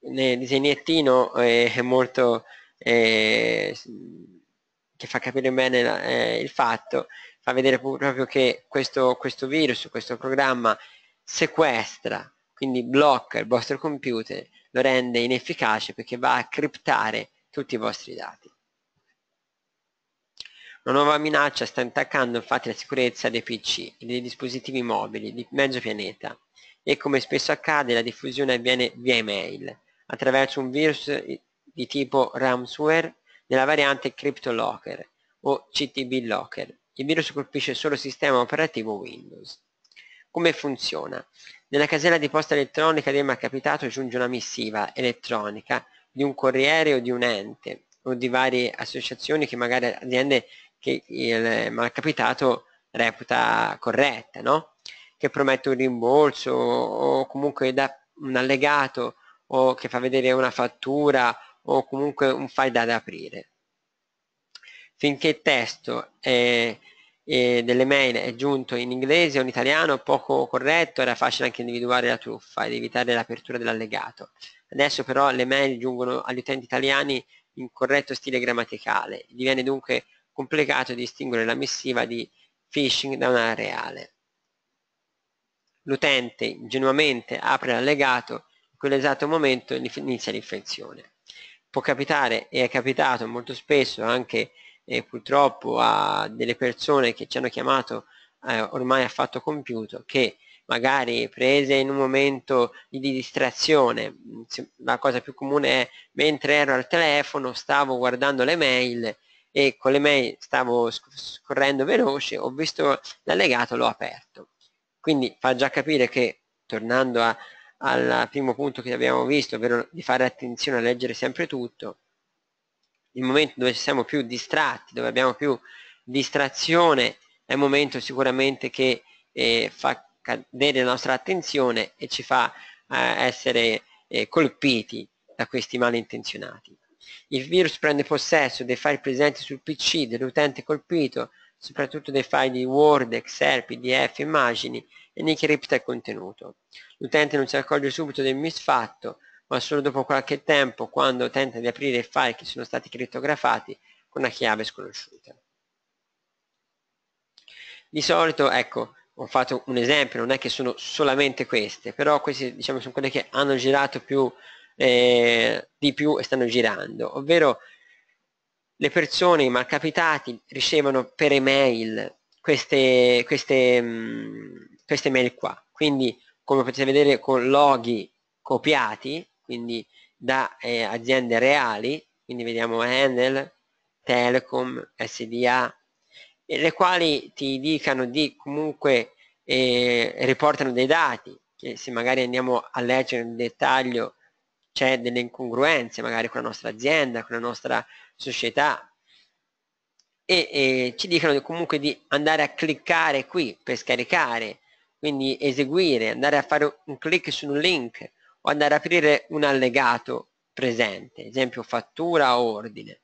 Nel disegnettino eh, è molto eh, che fa capire bene la, il fatto, fa vedere proprio che questo, questo virus, questo programma sequestra, quindi blocca il vostro computer, lo rende inefficace perché va a criptare tutti i vostri dati. Una nuova minaccia sta attaccando infatti la sicurezza dei PC e dei dispositivi mobili di mezzo pianeta e come spesso accade la diffusione avviene via email attraverso un virus di tipo ransomware nella variante CryptoLocker o CTB Locker. Il virus colpisce solo il sistema operativo Windows. Come funziona? Nella casella di posta elettronica del malcapitato giunge una missiva elettronica di un corriere o di un ente o di varie associazioni che magari aziende che il malcapitato reputa corretta, no? che promette un rimborso o comunque dà un allegato o che fa vedere una fattura o comunque un file da aprire. Finché il testo è, è delle mail è giunto in inglese o in italiano poco corretto, era facile anche individuare la truffa ed evitare l'apertura dell'allegato. Adesso però le mail giungono agli utenti italiani in corretto stile grammaticale, diviene dunque complicato distinguere la missiva di phishing da una reale. L'utente ingenuamente apre l'allegato, in quell'esatto momento inizia l'infezione. Può capitare, e è capitato molto spesso anche eh, purtroppo a delle persone che ci hanno chiamato eh, ormai fatto compiuto, che magari prese in un momento di distrazione, la cosa più comune è mentre ero al telefono stavo guardando le mail e con le mail stavo scorrendo veloce, ho visto l'allegato, l'ho aperto. Quindi fa già capire che, tornando a, al primo punto che abbiamo visto, ovvero di fare attenzione a leggere sempre tutto, il momento dove siamo più distratti, dove abbiamo più distrazione, è un momento sicuramente che eh, fa cadere la nostra attenzione e ci fa eh, essere eh, colpiti da questi malintenzionati. Il virus prende possesso dei file presenti sul PC dell'utente colpito, soprattutto dei file di Word, Excel, PDF, immagini e ne cripta il contenuto. L'utente non si accorge subito del misfatto, ma solo dopo qualche tempo quando tenta di aprire i file che sono stati crittografati con una chiave sconosciuta. Di solito, ecco, ho fatto un esempio, non è che sono solamente queste, però queste diciamo, sono quelle che hanno girato più eh, di più stanno girando, ovvero le persone, i malcapitati, ricevono per email queste, queste, mm, queste mail qua. Quindi, come potete vedere, con loghi copiati, quindi da eh, aziende reali, quindi vediamo Handel, Telecom, SDA, le quali ti dicano di comunque eh, riportano dei dati, che se magari andiamo a leggere in dettaglio c'è delle incongruenze magari con la nostra azienda, con la nostra società. E, e ci dicono comunque di andare a cliccare qui per scaricare, quindi eseguire, andare a fare un clic su un link o andare a aprire un allegato presente, esempio fattura o ordine.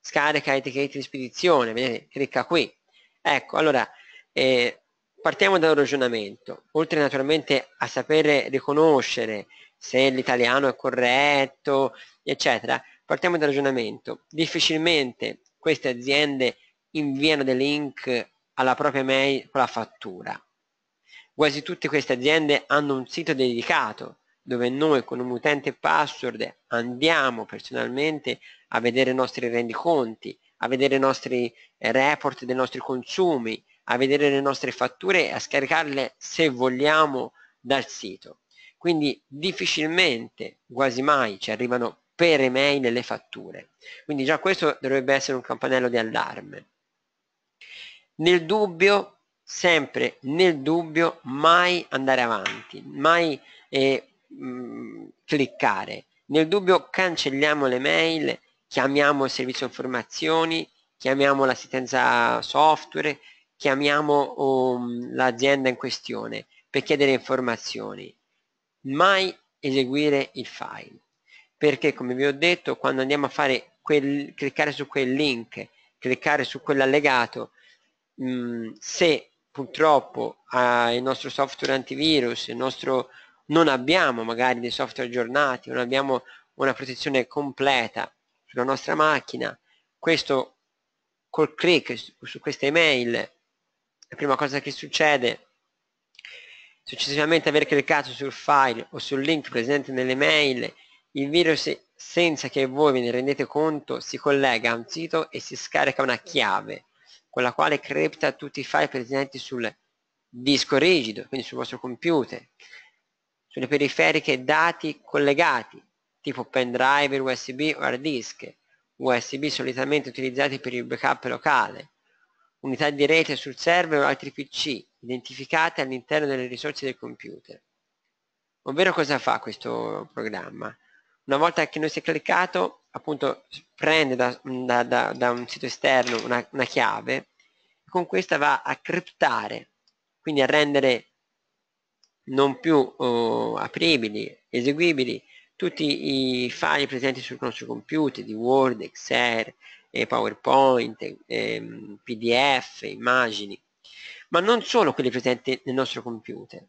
Scarica etichette di spedizione, vedete, clicca qui. Ecco, allora, eh, partiamo dal ragionamento. Oltre naturalmente a sapere riconoscere se l'italiano è corretto, eccetera, partiamo dal ragionamento. Difficilmente queste aziende inviano dei link alla propria mail con la fattura. Quasi tutte queste aziende hanno un sito dedicato dove noi con un utente password andiamo personalmente a vedere i nostri rendiconti, a vedere i nostri report dei nostri consumi, a vedere le nostre fatture e a scaricarle se vogliamo dal sito. Quindi difficilmente, quasi mai, ci arrivano per email le fatture. Quindi già questo dovrebbe essere un campanello di allarme. Nel dubbio, sempre nel dubbio, mai andare avanti, mai eh, mh, cliccare. Nel dubbio cancelliamo le mail, chiamiamo il servizio informazioni, chiamiamo l'assistenza software, chiamiamo um, l'azienda in questione per chiedere informazioni. Mai eseguire il file perché come vi ho detto quando andiamo a fare quel, cliccare su quel link cliccare su quell'allegato mh, se purtroppo eh, il nostro software antivirus il nostro non abbiamo magari dei software aggiornati non abbiamo una protezione completa sulla nostra macchina questo col click su, queste email la prima cosa che succede successivamente aver cliccato sul file o sul link presente nelle mail il virus senza che voi ve ne rendete conto si collega a un sito e si scarica una chiave con la quale cripta tutti i file presenti sul disco rigido, quindi sul vostro computer, sulle periferiche dati collegati, tipo pendrive, USB o hard disk, USB solitamente utilizzati per il backup locale, unità di rete sul server o altri PC identificate all'interno delle risorse del computer. Ovvero cosa fa questo programma? una volta che noi si è cliccato appunto prende da, da, da, da un sito esterno una, una chiave con questa va a criptare quindi a rendere non più oh, apribili, eseguibili tutti i file presenti sul nostro computer di Word, Excel, eh, PowerPoint, eh, PDF, immagini, ma non solo quelli presenti nel nostro computer.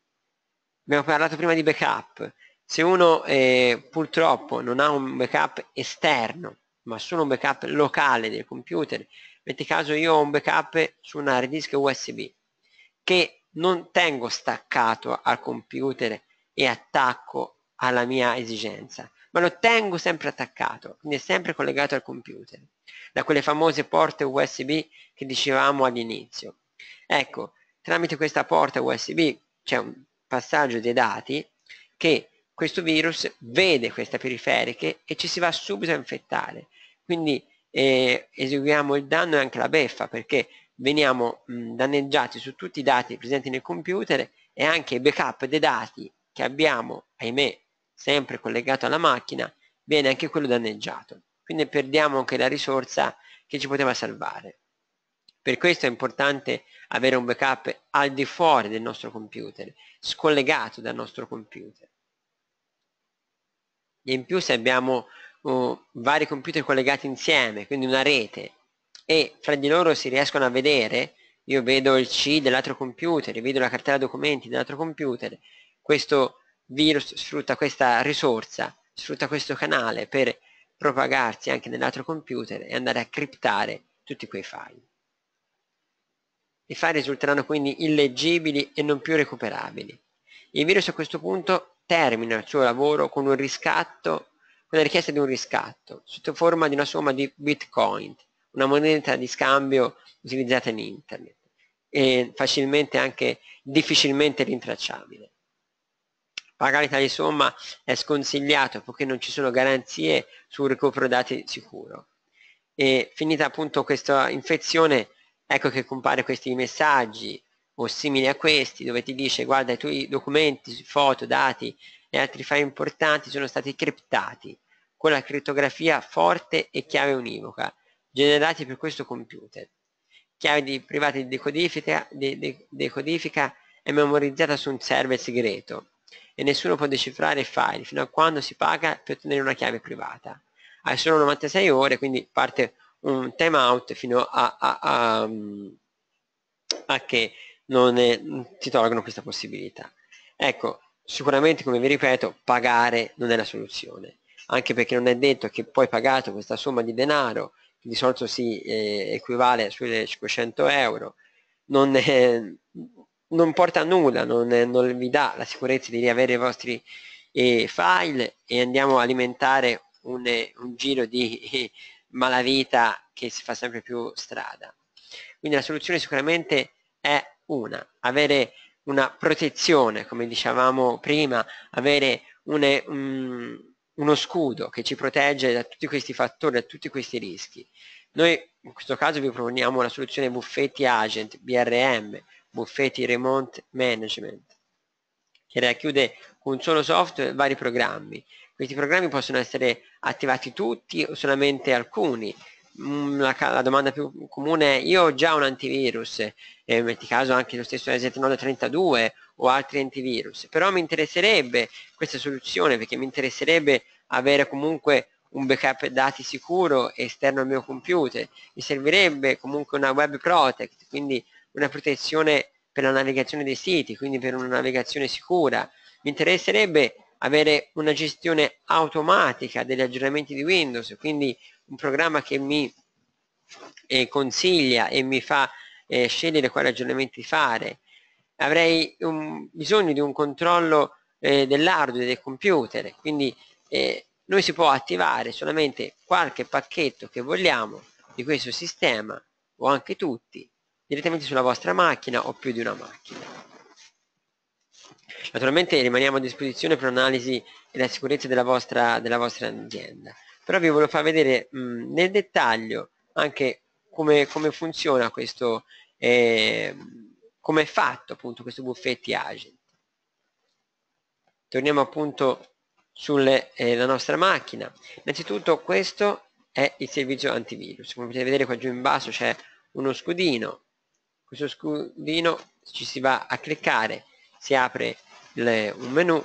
Abbiamo parlato prima di backup, se uno eh, purtroppo non ha un backup esterno ma solo un backup locale del computer metti caso io ho un backup su un hard disk USB che non tengo staccato al computer e attacco alla mia esigenza ma lo tengo sempre attaccato quindi è sempre collegato al computer da quelle famose porte USB che dicevamo all'inizio ecco tramite questa porta USB c'è un passaggio dei dati che questo virus vede queste periferiche e ci si va subito a infettare. Quindi eh, eseguiamo il danno e anche la beffa perché veniamo mh, danneggiati su tutti i dati presenti nel computer e anche il backup dei dati che abbiamo, ahimè, sempre collegato alla macchina, viene anche quello danneggiato. Quindi perdiamo anche la risorsa che ci poteva salvare. Per questo è importante avere un backup al di fuori del nostro computer, scollegato dal nostro computer e in più se abbiamo uh, vari computer collegati insieme, quindi una rete, e fra di loro si riescono a vedere, io vedo il C dell'altro computer, vedo la cartella documenti dell'altro computer, questo virus sfrutta questa risorsa, sfrutta questo canale per propagarsi anche nell'altro computer e andare a criptare tutti quei file. I file risulteranno quindi illeggibili e non più recuperabili. Il virus a questo punto termina il suo lavoro con un riscatto, con la richiesta di un riscatto, sotto forma di una somma di bitcoin, una moneta di scambio utilizzata in internet e facilmente anche difficilmente rintracciabile. Pagare tale somma è sconsigliato poiché non ci sono garanzie sul recupero dati sicuro. E finita appunto questa infezione, ecco che compare questi messaggi o simili a questi dove ti dice guarda i tuoi documenti, foto, dati e altri file importanti sono stati criptati con la crittografia forte e chiave univoca generati per questo computer. Chiave di privata di decodifica, de, de, decodifica è memorizzata su un server segreto e nessuno può decifrare i file fino a quando si paga per ottenere una chiave privata. Hai solo 96 ore, quindi parte un timeout fino a, a, a, a che non è, ti tolgono questa possibilità. Ecco, sicuramente, come vi ripeto, pagare non è la soluzione, anche perché non è detto che poi pagato questa somma di denaro, di solito si eh, equivale sulle 500 euro, non, eh, non porta a nulla, non, non, vi dà la sicurezza di riavere i vostri eh, file e andiamo a alimentare un, un giro di malavita che si fa sempre più strada. Quindi la soluzione sicuramente è una, avere una protezione, come dicevamo prima, avere un, un, uno scudo che ci protegge da tutti questi fattori, da tutti questi rischi. Noi in questo caso vi proponiamo la soluzione Buffetti Agent, BRM, Buffetti Remote Management, che racchiude con un solo software vari programmi. Questi programmi possono essere attivati tutti o solamente alcuni. Mm, la, la domanda più comune è io ho già un antivirus, e metti caso anche lo stesso EZ932 o altri antivirus, però mi interesserebbe questa soluzione perché mi interesserebbe avere comunque un backup dati sicuro esterno al mio computer, mi servirebbe comunque una web protect, quindi una protezione per la navigazione dei siti, quindi per una navigazione sicura. Mi interesserebbe avere una gestione automatica degli aggiornamenti di Windows, quindi un programma che mi eh, consiglia e mi fa eh, scegliere quali aggiornamenti fare. Avrei un, bisogno di un controllo eh, dell'hardware del computer, quindi eh, noi si può attivare solamente qualche pacchetto che vogliamo di questo sistema o anche tutti direttamente sulla vostra macchina o più di una macchina. Naturalmente rimaniamo a disposizione per l'analisi e la sicurezza della vostra, della vostra azienda, però vi voglio far vedere mh, nel dettaglio anche come, come funziona questo, eh, come è fatto appunto questo buffetti agent. Torniamo appunto sulla eh, nostra macchina. Innanzitutto questo è il servizio antivirus. Come potete vedere qua giù in basso c'è uno scudino questo scudino ci si va a cliccare si apre il, un menu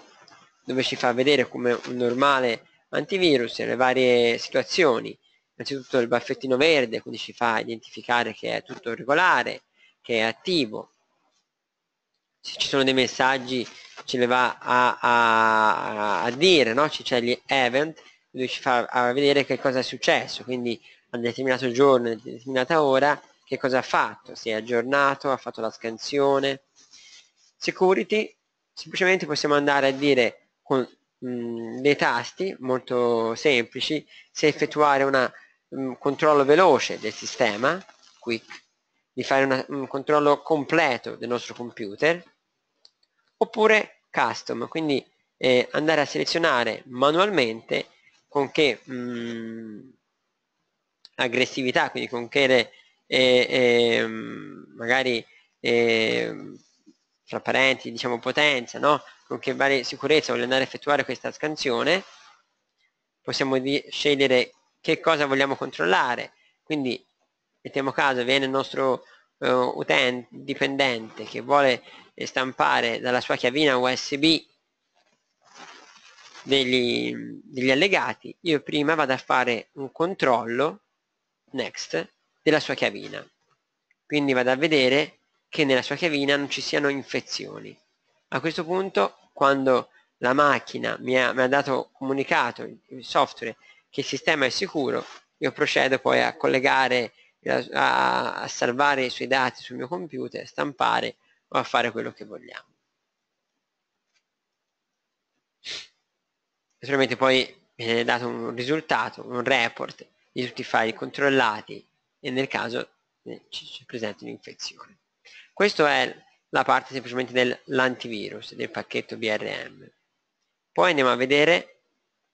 dove ci fa vedere come un normale antivirus le varie situazioni innanzitutto il baffettino verde quindi ci fa identificare che è tutto regolare che è attivo se ci sono dei messaggi ce le va a, a, a dire no? c'è gli event dove ci fa vedere che cosa è successo quindi a un determinato giorno a una determinata ora che cosa ha fatto, si è aggiornato, ha fatto la scansione. Security, semplicemente possiamo andare a dire con mh, mm, dei tasti molto semplici se effettuare un mm, controllo veloce del sistema, quick, di fare una, un controllo completo del nostro computer, oppure custom, quindi eh, andare a selezionare manualmente con che mh, mm, aggressività, quindi con che e, e magari tra parenti diciamo potenza no? con che varie sicurezza voglio andare a effettuare questa scansione possiamo scegliere che cosa vogliamo controllare quindi mettiamo caso viene il nostro uh, utente dipendente che vuole stampare dalla sua chiavina USB degli, degli allegati io prima vado a fare un controllo next della sua chiavina. Quindi vado a vedere che nella sua chiavina non ci siano infezioni. A questo punto, quando la macchina mi ha, mi ha dato comunicato, il software, che il sistema è sicuro, io procedo poi a collegare, a, a salvare i suoi dati sul mio computer, stampare o a fare quello che vogliamo. Naturalmente poi viene dato un risultato, un report di tutti i file controllati e nel caso eh, ci presenti un'infezione. Questa è la parte semplicemente dell'antivirus, del pacchetto BRM. Poi andiamo a vedere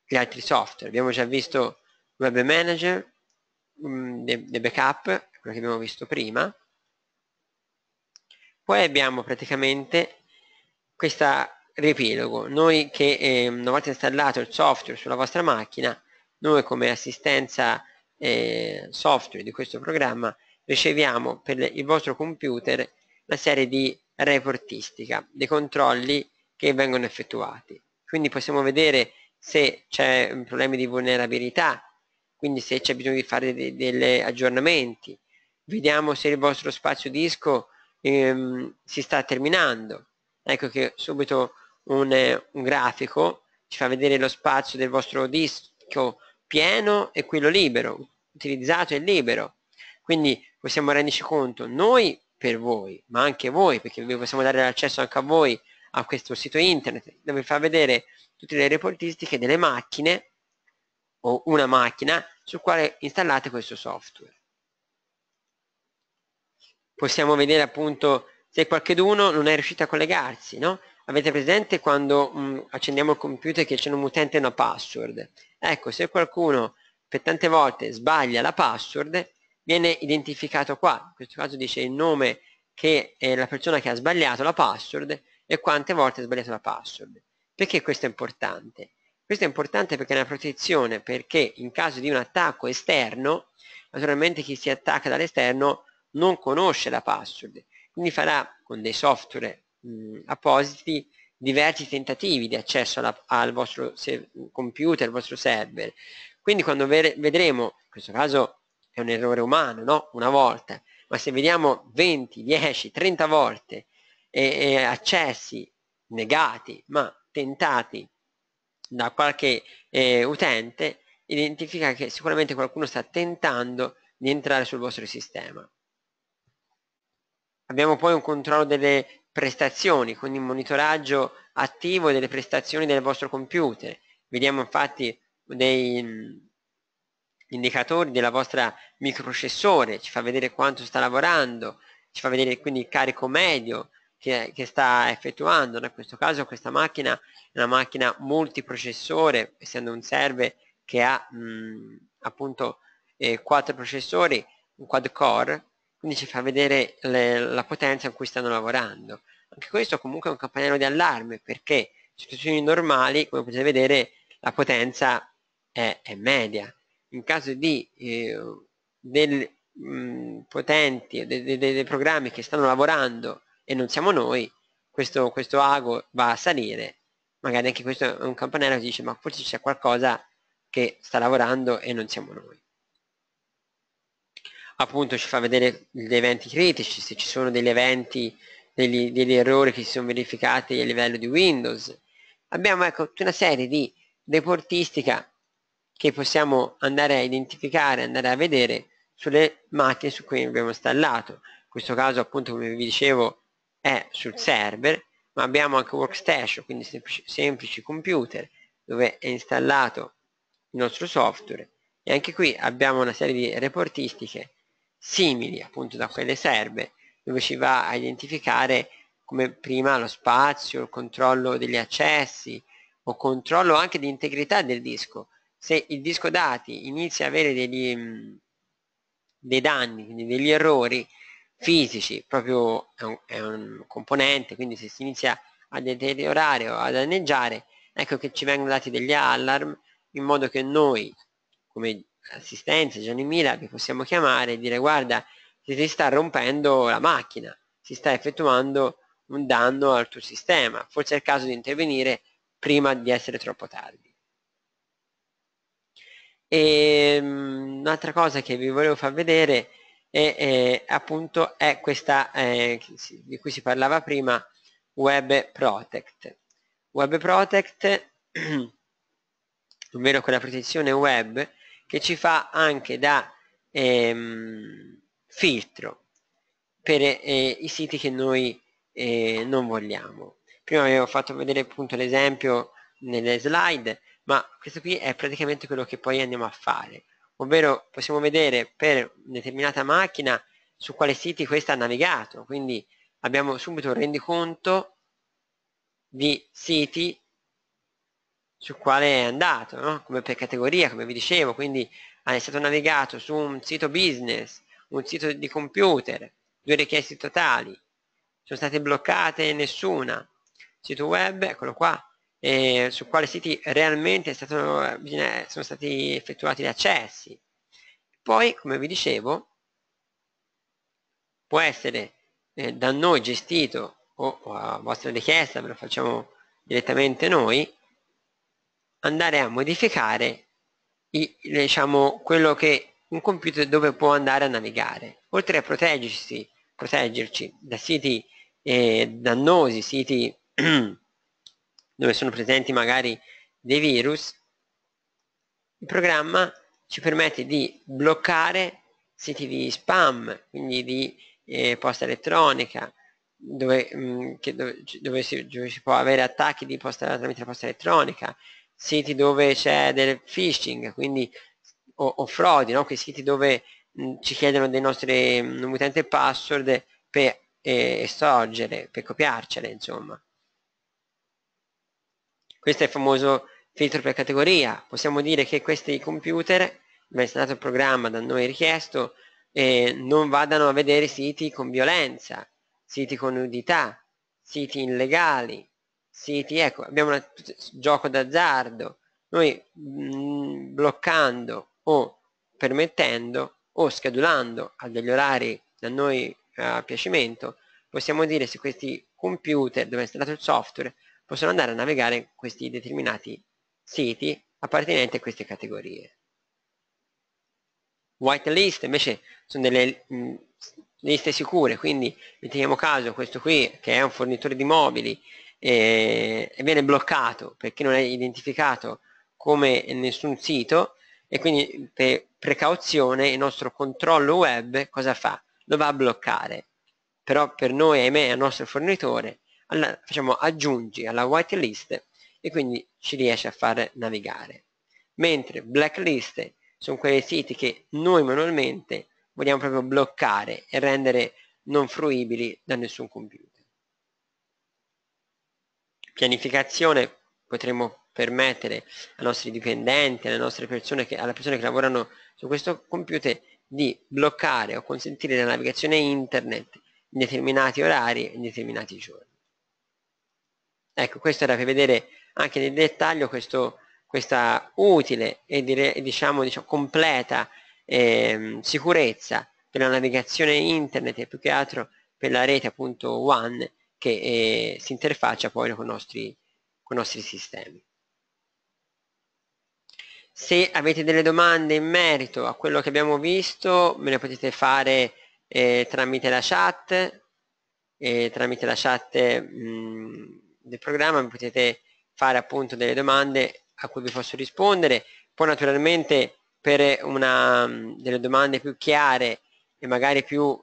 gli altri software. Abbiamo già visto Web Manager, um, The Backup, quello che abbiamo visto prima. Poi abbiamo praticamente questo riepilogo. Noi che eh, una volta installato il software sulla vostra macchina, noi come assistenza eh, software di questo programma riceviamo per il vostro computer una serie di reportistica, dei controlli che vengono effettuati. Quindi possiamo vedere se c'è problemi di vulnerabilità, quindi se c'è bisogno di fare degli aggiornamenti, vediamo se il vostro spazio disco ehm, si sta terminando. Ecco che subito un, un grafico ci fa vedere lo spazio del vostro disco pieno e quello libero utilizzato e libero. Quindi possiamo renderci conto noi per voi, ma anche voi, perché vi possiamo dare l'accesso anche a voi a questo sito internet dove fa vedere tutte le reportistiche delle macchine o una macchina su quale installate questo software. Possiamo vedere appunto se qualcuno non è riuscito a collegarsi, no? Avete presente quando mh, mm, accendiamo il computer che c'è un utente e una password? Ecco, se qualcuno per tante volte sbaglia la password, viene identificato qua, in questo caso dice il nome che è la persona che ha sbagliato la password e quante volte ha sbagliato la password. Perché questo è importante? Questo è importante perché è una protezione, perché in caso di un attacco esterno, naturalmente chi si attacca dall'esterno non conosce la password, quindi farà con dei software mh, appositi diversi tentativi di accesso alla, al vostro computer, al vostro server. Quindi quando vedremo, in questo caso è un errore umano, no? una volta, ma se vediamo 20, 10, 30 volte e, e accessi negati ma tentati da qualche eh, utente identifica che sicuramente qualcuno sta tentando di entrare sul vostro sistema. Abbiamo poi un controllo delle prestazioni, quindi un monitoraggio attivo delle prestazioni del vostro computer. Vediamo infatti dei mm, indicatori della vostra microprocessore, ci fa vedere quanto sta lavorando, ci fa vedere quindi il carico medio, che, che sta effettuando. In questo caso questa macchina è una macchina multiprocessore, essendo un server che ha mh, appunto eh, quattro processori, un quad core, quindi ci fa vedere le, la potenza in cui stanno lavorando. Anche questo comunque è un campanello di allarme perché in situazioni normali, come potete vedere, la potenza è, è media. In caso di eh, del, mh, potenti, dei, dei, dei programmi che stanno lavorando e non siamo noi, questo, questo ago va a salire, magari anche questo è un campanello che dice ma forse c'è qualcosa che sta lavorando e non siamo noi. Appunto ci fa vedere gli eventi critici, se ci sono degli eventi, degli, degli errori che si sono verificati a livello di Windows. Abbiamo ecco tutta una serie di reportistica che possiamo andare a identificare, andare a vedere sulle macchine su cui abbiamo installato. In questo caso appunto come vi dicevo è sul server, ma abbiamo anche workstation, quindi semplici, semplici computer, dove è installato il nostro software e anche qui abbiamo una serie di reportistiche simili appunto da quelle server dove ci va a identificare come prima lo spazio, il controllo degli accessi o controllo anche di integrità del disco. Se il disco dati inizia a avere degli, dei danni, quindi degli errori, fisici, proprio è un, è un componente, quindi se si inizia a deteriorare o a danneggiare, ecco che ci vengono dati degli allarm in modo che noi come assistenza Gianni Mila vi possiamo chiamare e dire guarda si sta rompendo la macchina, si sta effettuando un danno al tuo sistema, forse è il caso di intervenire prima di essere troppo tardi. E um, un'altra cosa che vi volevo far vedere e eh, appunto è questa eh, di cui si parlava prima Web Protect. Web Protect, ovvero quella protezione web che ci fa anche da ehm, filtro per eh, i siti che noi eh, non vogliamo. Prima avevo fatto vedere appunto l'esempio nelle slide, ma questo qui è praticamente quello che poi andiamo a fare ovvero possiamo vedere per determinata macchina su quale siti questa ha navigato, quindi abbiamo subito un rendiconto di siti su quale è andato, no? come per categoria, come vi dicevo, quindi è stato navigato su un sito business, un sito di computer, due richieste totali, sono state bloccate nessuna, sito web, eccolo qua, eh, su quali siti realmente stato, sono stati effettuati gli accessi. Poi, come vi dicevo, può essere eh, da noi gestito o, o a vostra richiesta, ve lo facciamo direttamente noi, andare a modificare i, diciamo, quello che un computer dove può andare a navigare. Oltre a proteggersi, proteggerci da siti eh, dannosi, siti dove sono presenti magari dei virus, il programma ci permette di bloccare siti di spam, quindi di eh, posta elettronica, dove, mh, mm, dove, dove, si, dove, si, può avere attacchi di posta, tramite la posta elettronica, siti dove c'è del phishing, quindi o, o frodi, no? quei siti dove mh, ci chiedono dei nostri mh, utenti password per eh, estorgere, per copiarcele, insomma. Questo è il famoso filtro per categoria. Possiamo dire che questi computer, ma è stato il programma da noi richiesto, eh, non vadano a vedere siti con violenza, siti con nudità, siti illegali, siti, ecco, abbiamo un gioco d'azzardo. Noi mh, mm, bloccando o permettendo o schedulando a degli orari da noi a piacimento, possiamo dire se questi computer dove è installato il software possono andare a navigare questi determinati siti appartenenti a queste categorie. Whitelist invece sono delle mh, mm, liste sicure, quindi mettiamo caso questo qui che è un fornitore di mobili eh, e viene bloccato perché non è identificato come nessun sito e quindi per precauzione il nostro controllo web cosa fa? Lo va a bloccare. Però per noi, ahimè, al nostro fornitore, allora facciamo aggiungi alla whitelist e quindi ci riesce a far navigare. Mentre blacklist sono quei siti che noi manualmente vogliamo proprio bloccare e rendere non fruibili da nessun computer. Pianificazione potremmo permettere ai nostri dipendenti, alle nostre persone che, alle persone che lavorano su questo computer di bloccare o consentire la navigazione internet in determinati orari e in determinati giorni. Ecco, questo era per vedere anche nel dettaglio questo, questa utile e dire, diciamo, diciamo, completa eh, sicurezza per la navigazione internet e più che altro per la rete appunto WAN che eh, si interfaccia poi con i nostri, con i nostri sistemi. Se avete delle domande in merito a quello che abbiamo visto me le potete fare eh, tramite la chat, eh, tramite la chat mh, del programma mi potete fare appunto delle domande a cui vi posso rispondere poi naturalmente per una, delle domande più chiare e magari più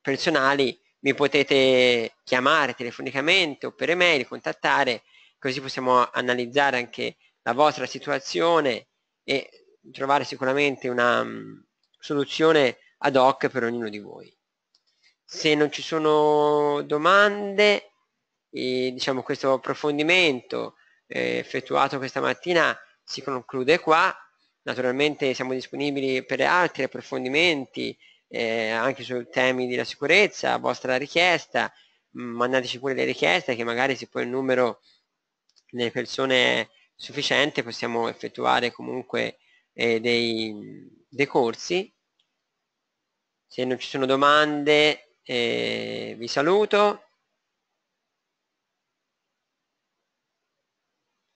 personali mi potete chiamare telefonicamente o per email, contattare, così possiamo analizzare anche la vostra situazione e trovare sicuramente una um, soluzione ad hoc per ognuno di voi. Se non ci sono domande, e, diciamo questo approfondimento eh, effettuato questa mattina si conclude qua naturalmente siamo disponibili per altri approfondimenti eh, anche sui temi della sicurezza vostra richiesta mandateci pure le richieste che magari se poi il numero delle persone sufficiente possiamo effettuare comunque eh, dei, dei corsi. Se non ci sono domande eh, vi saluto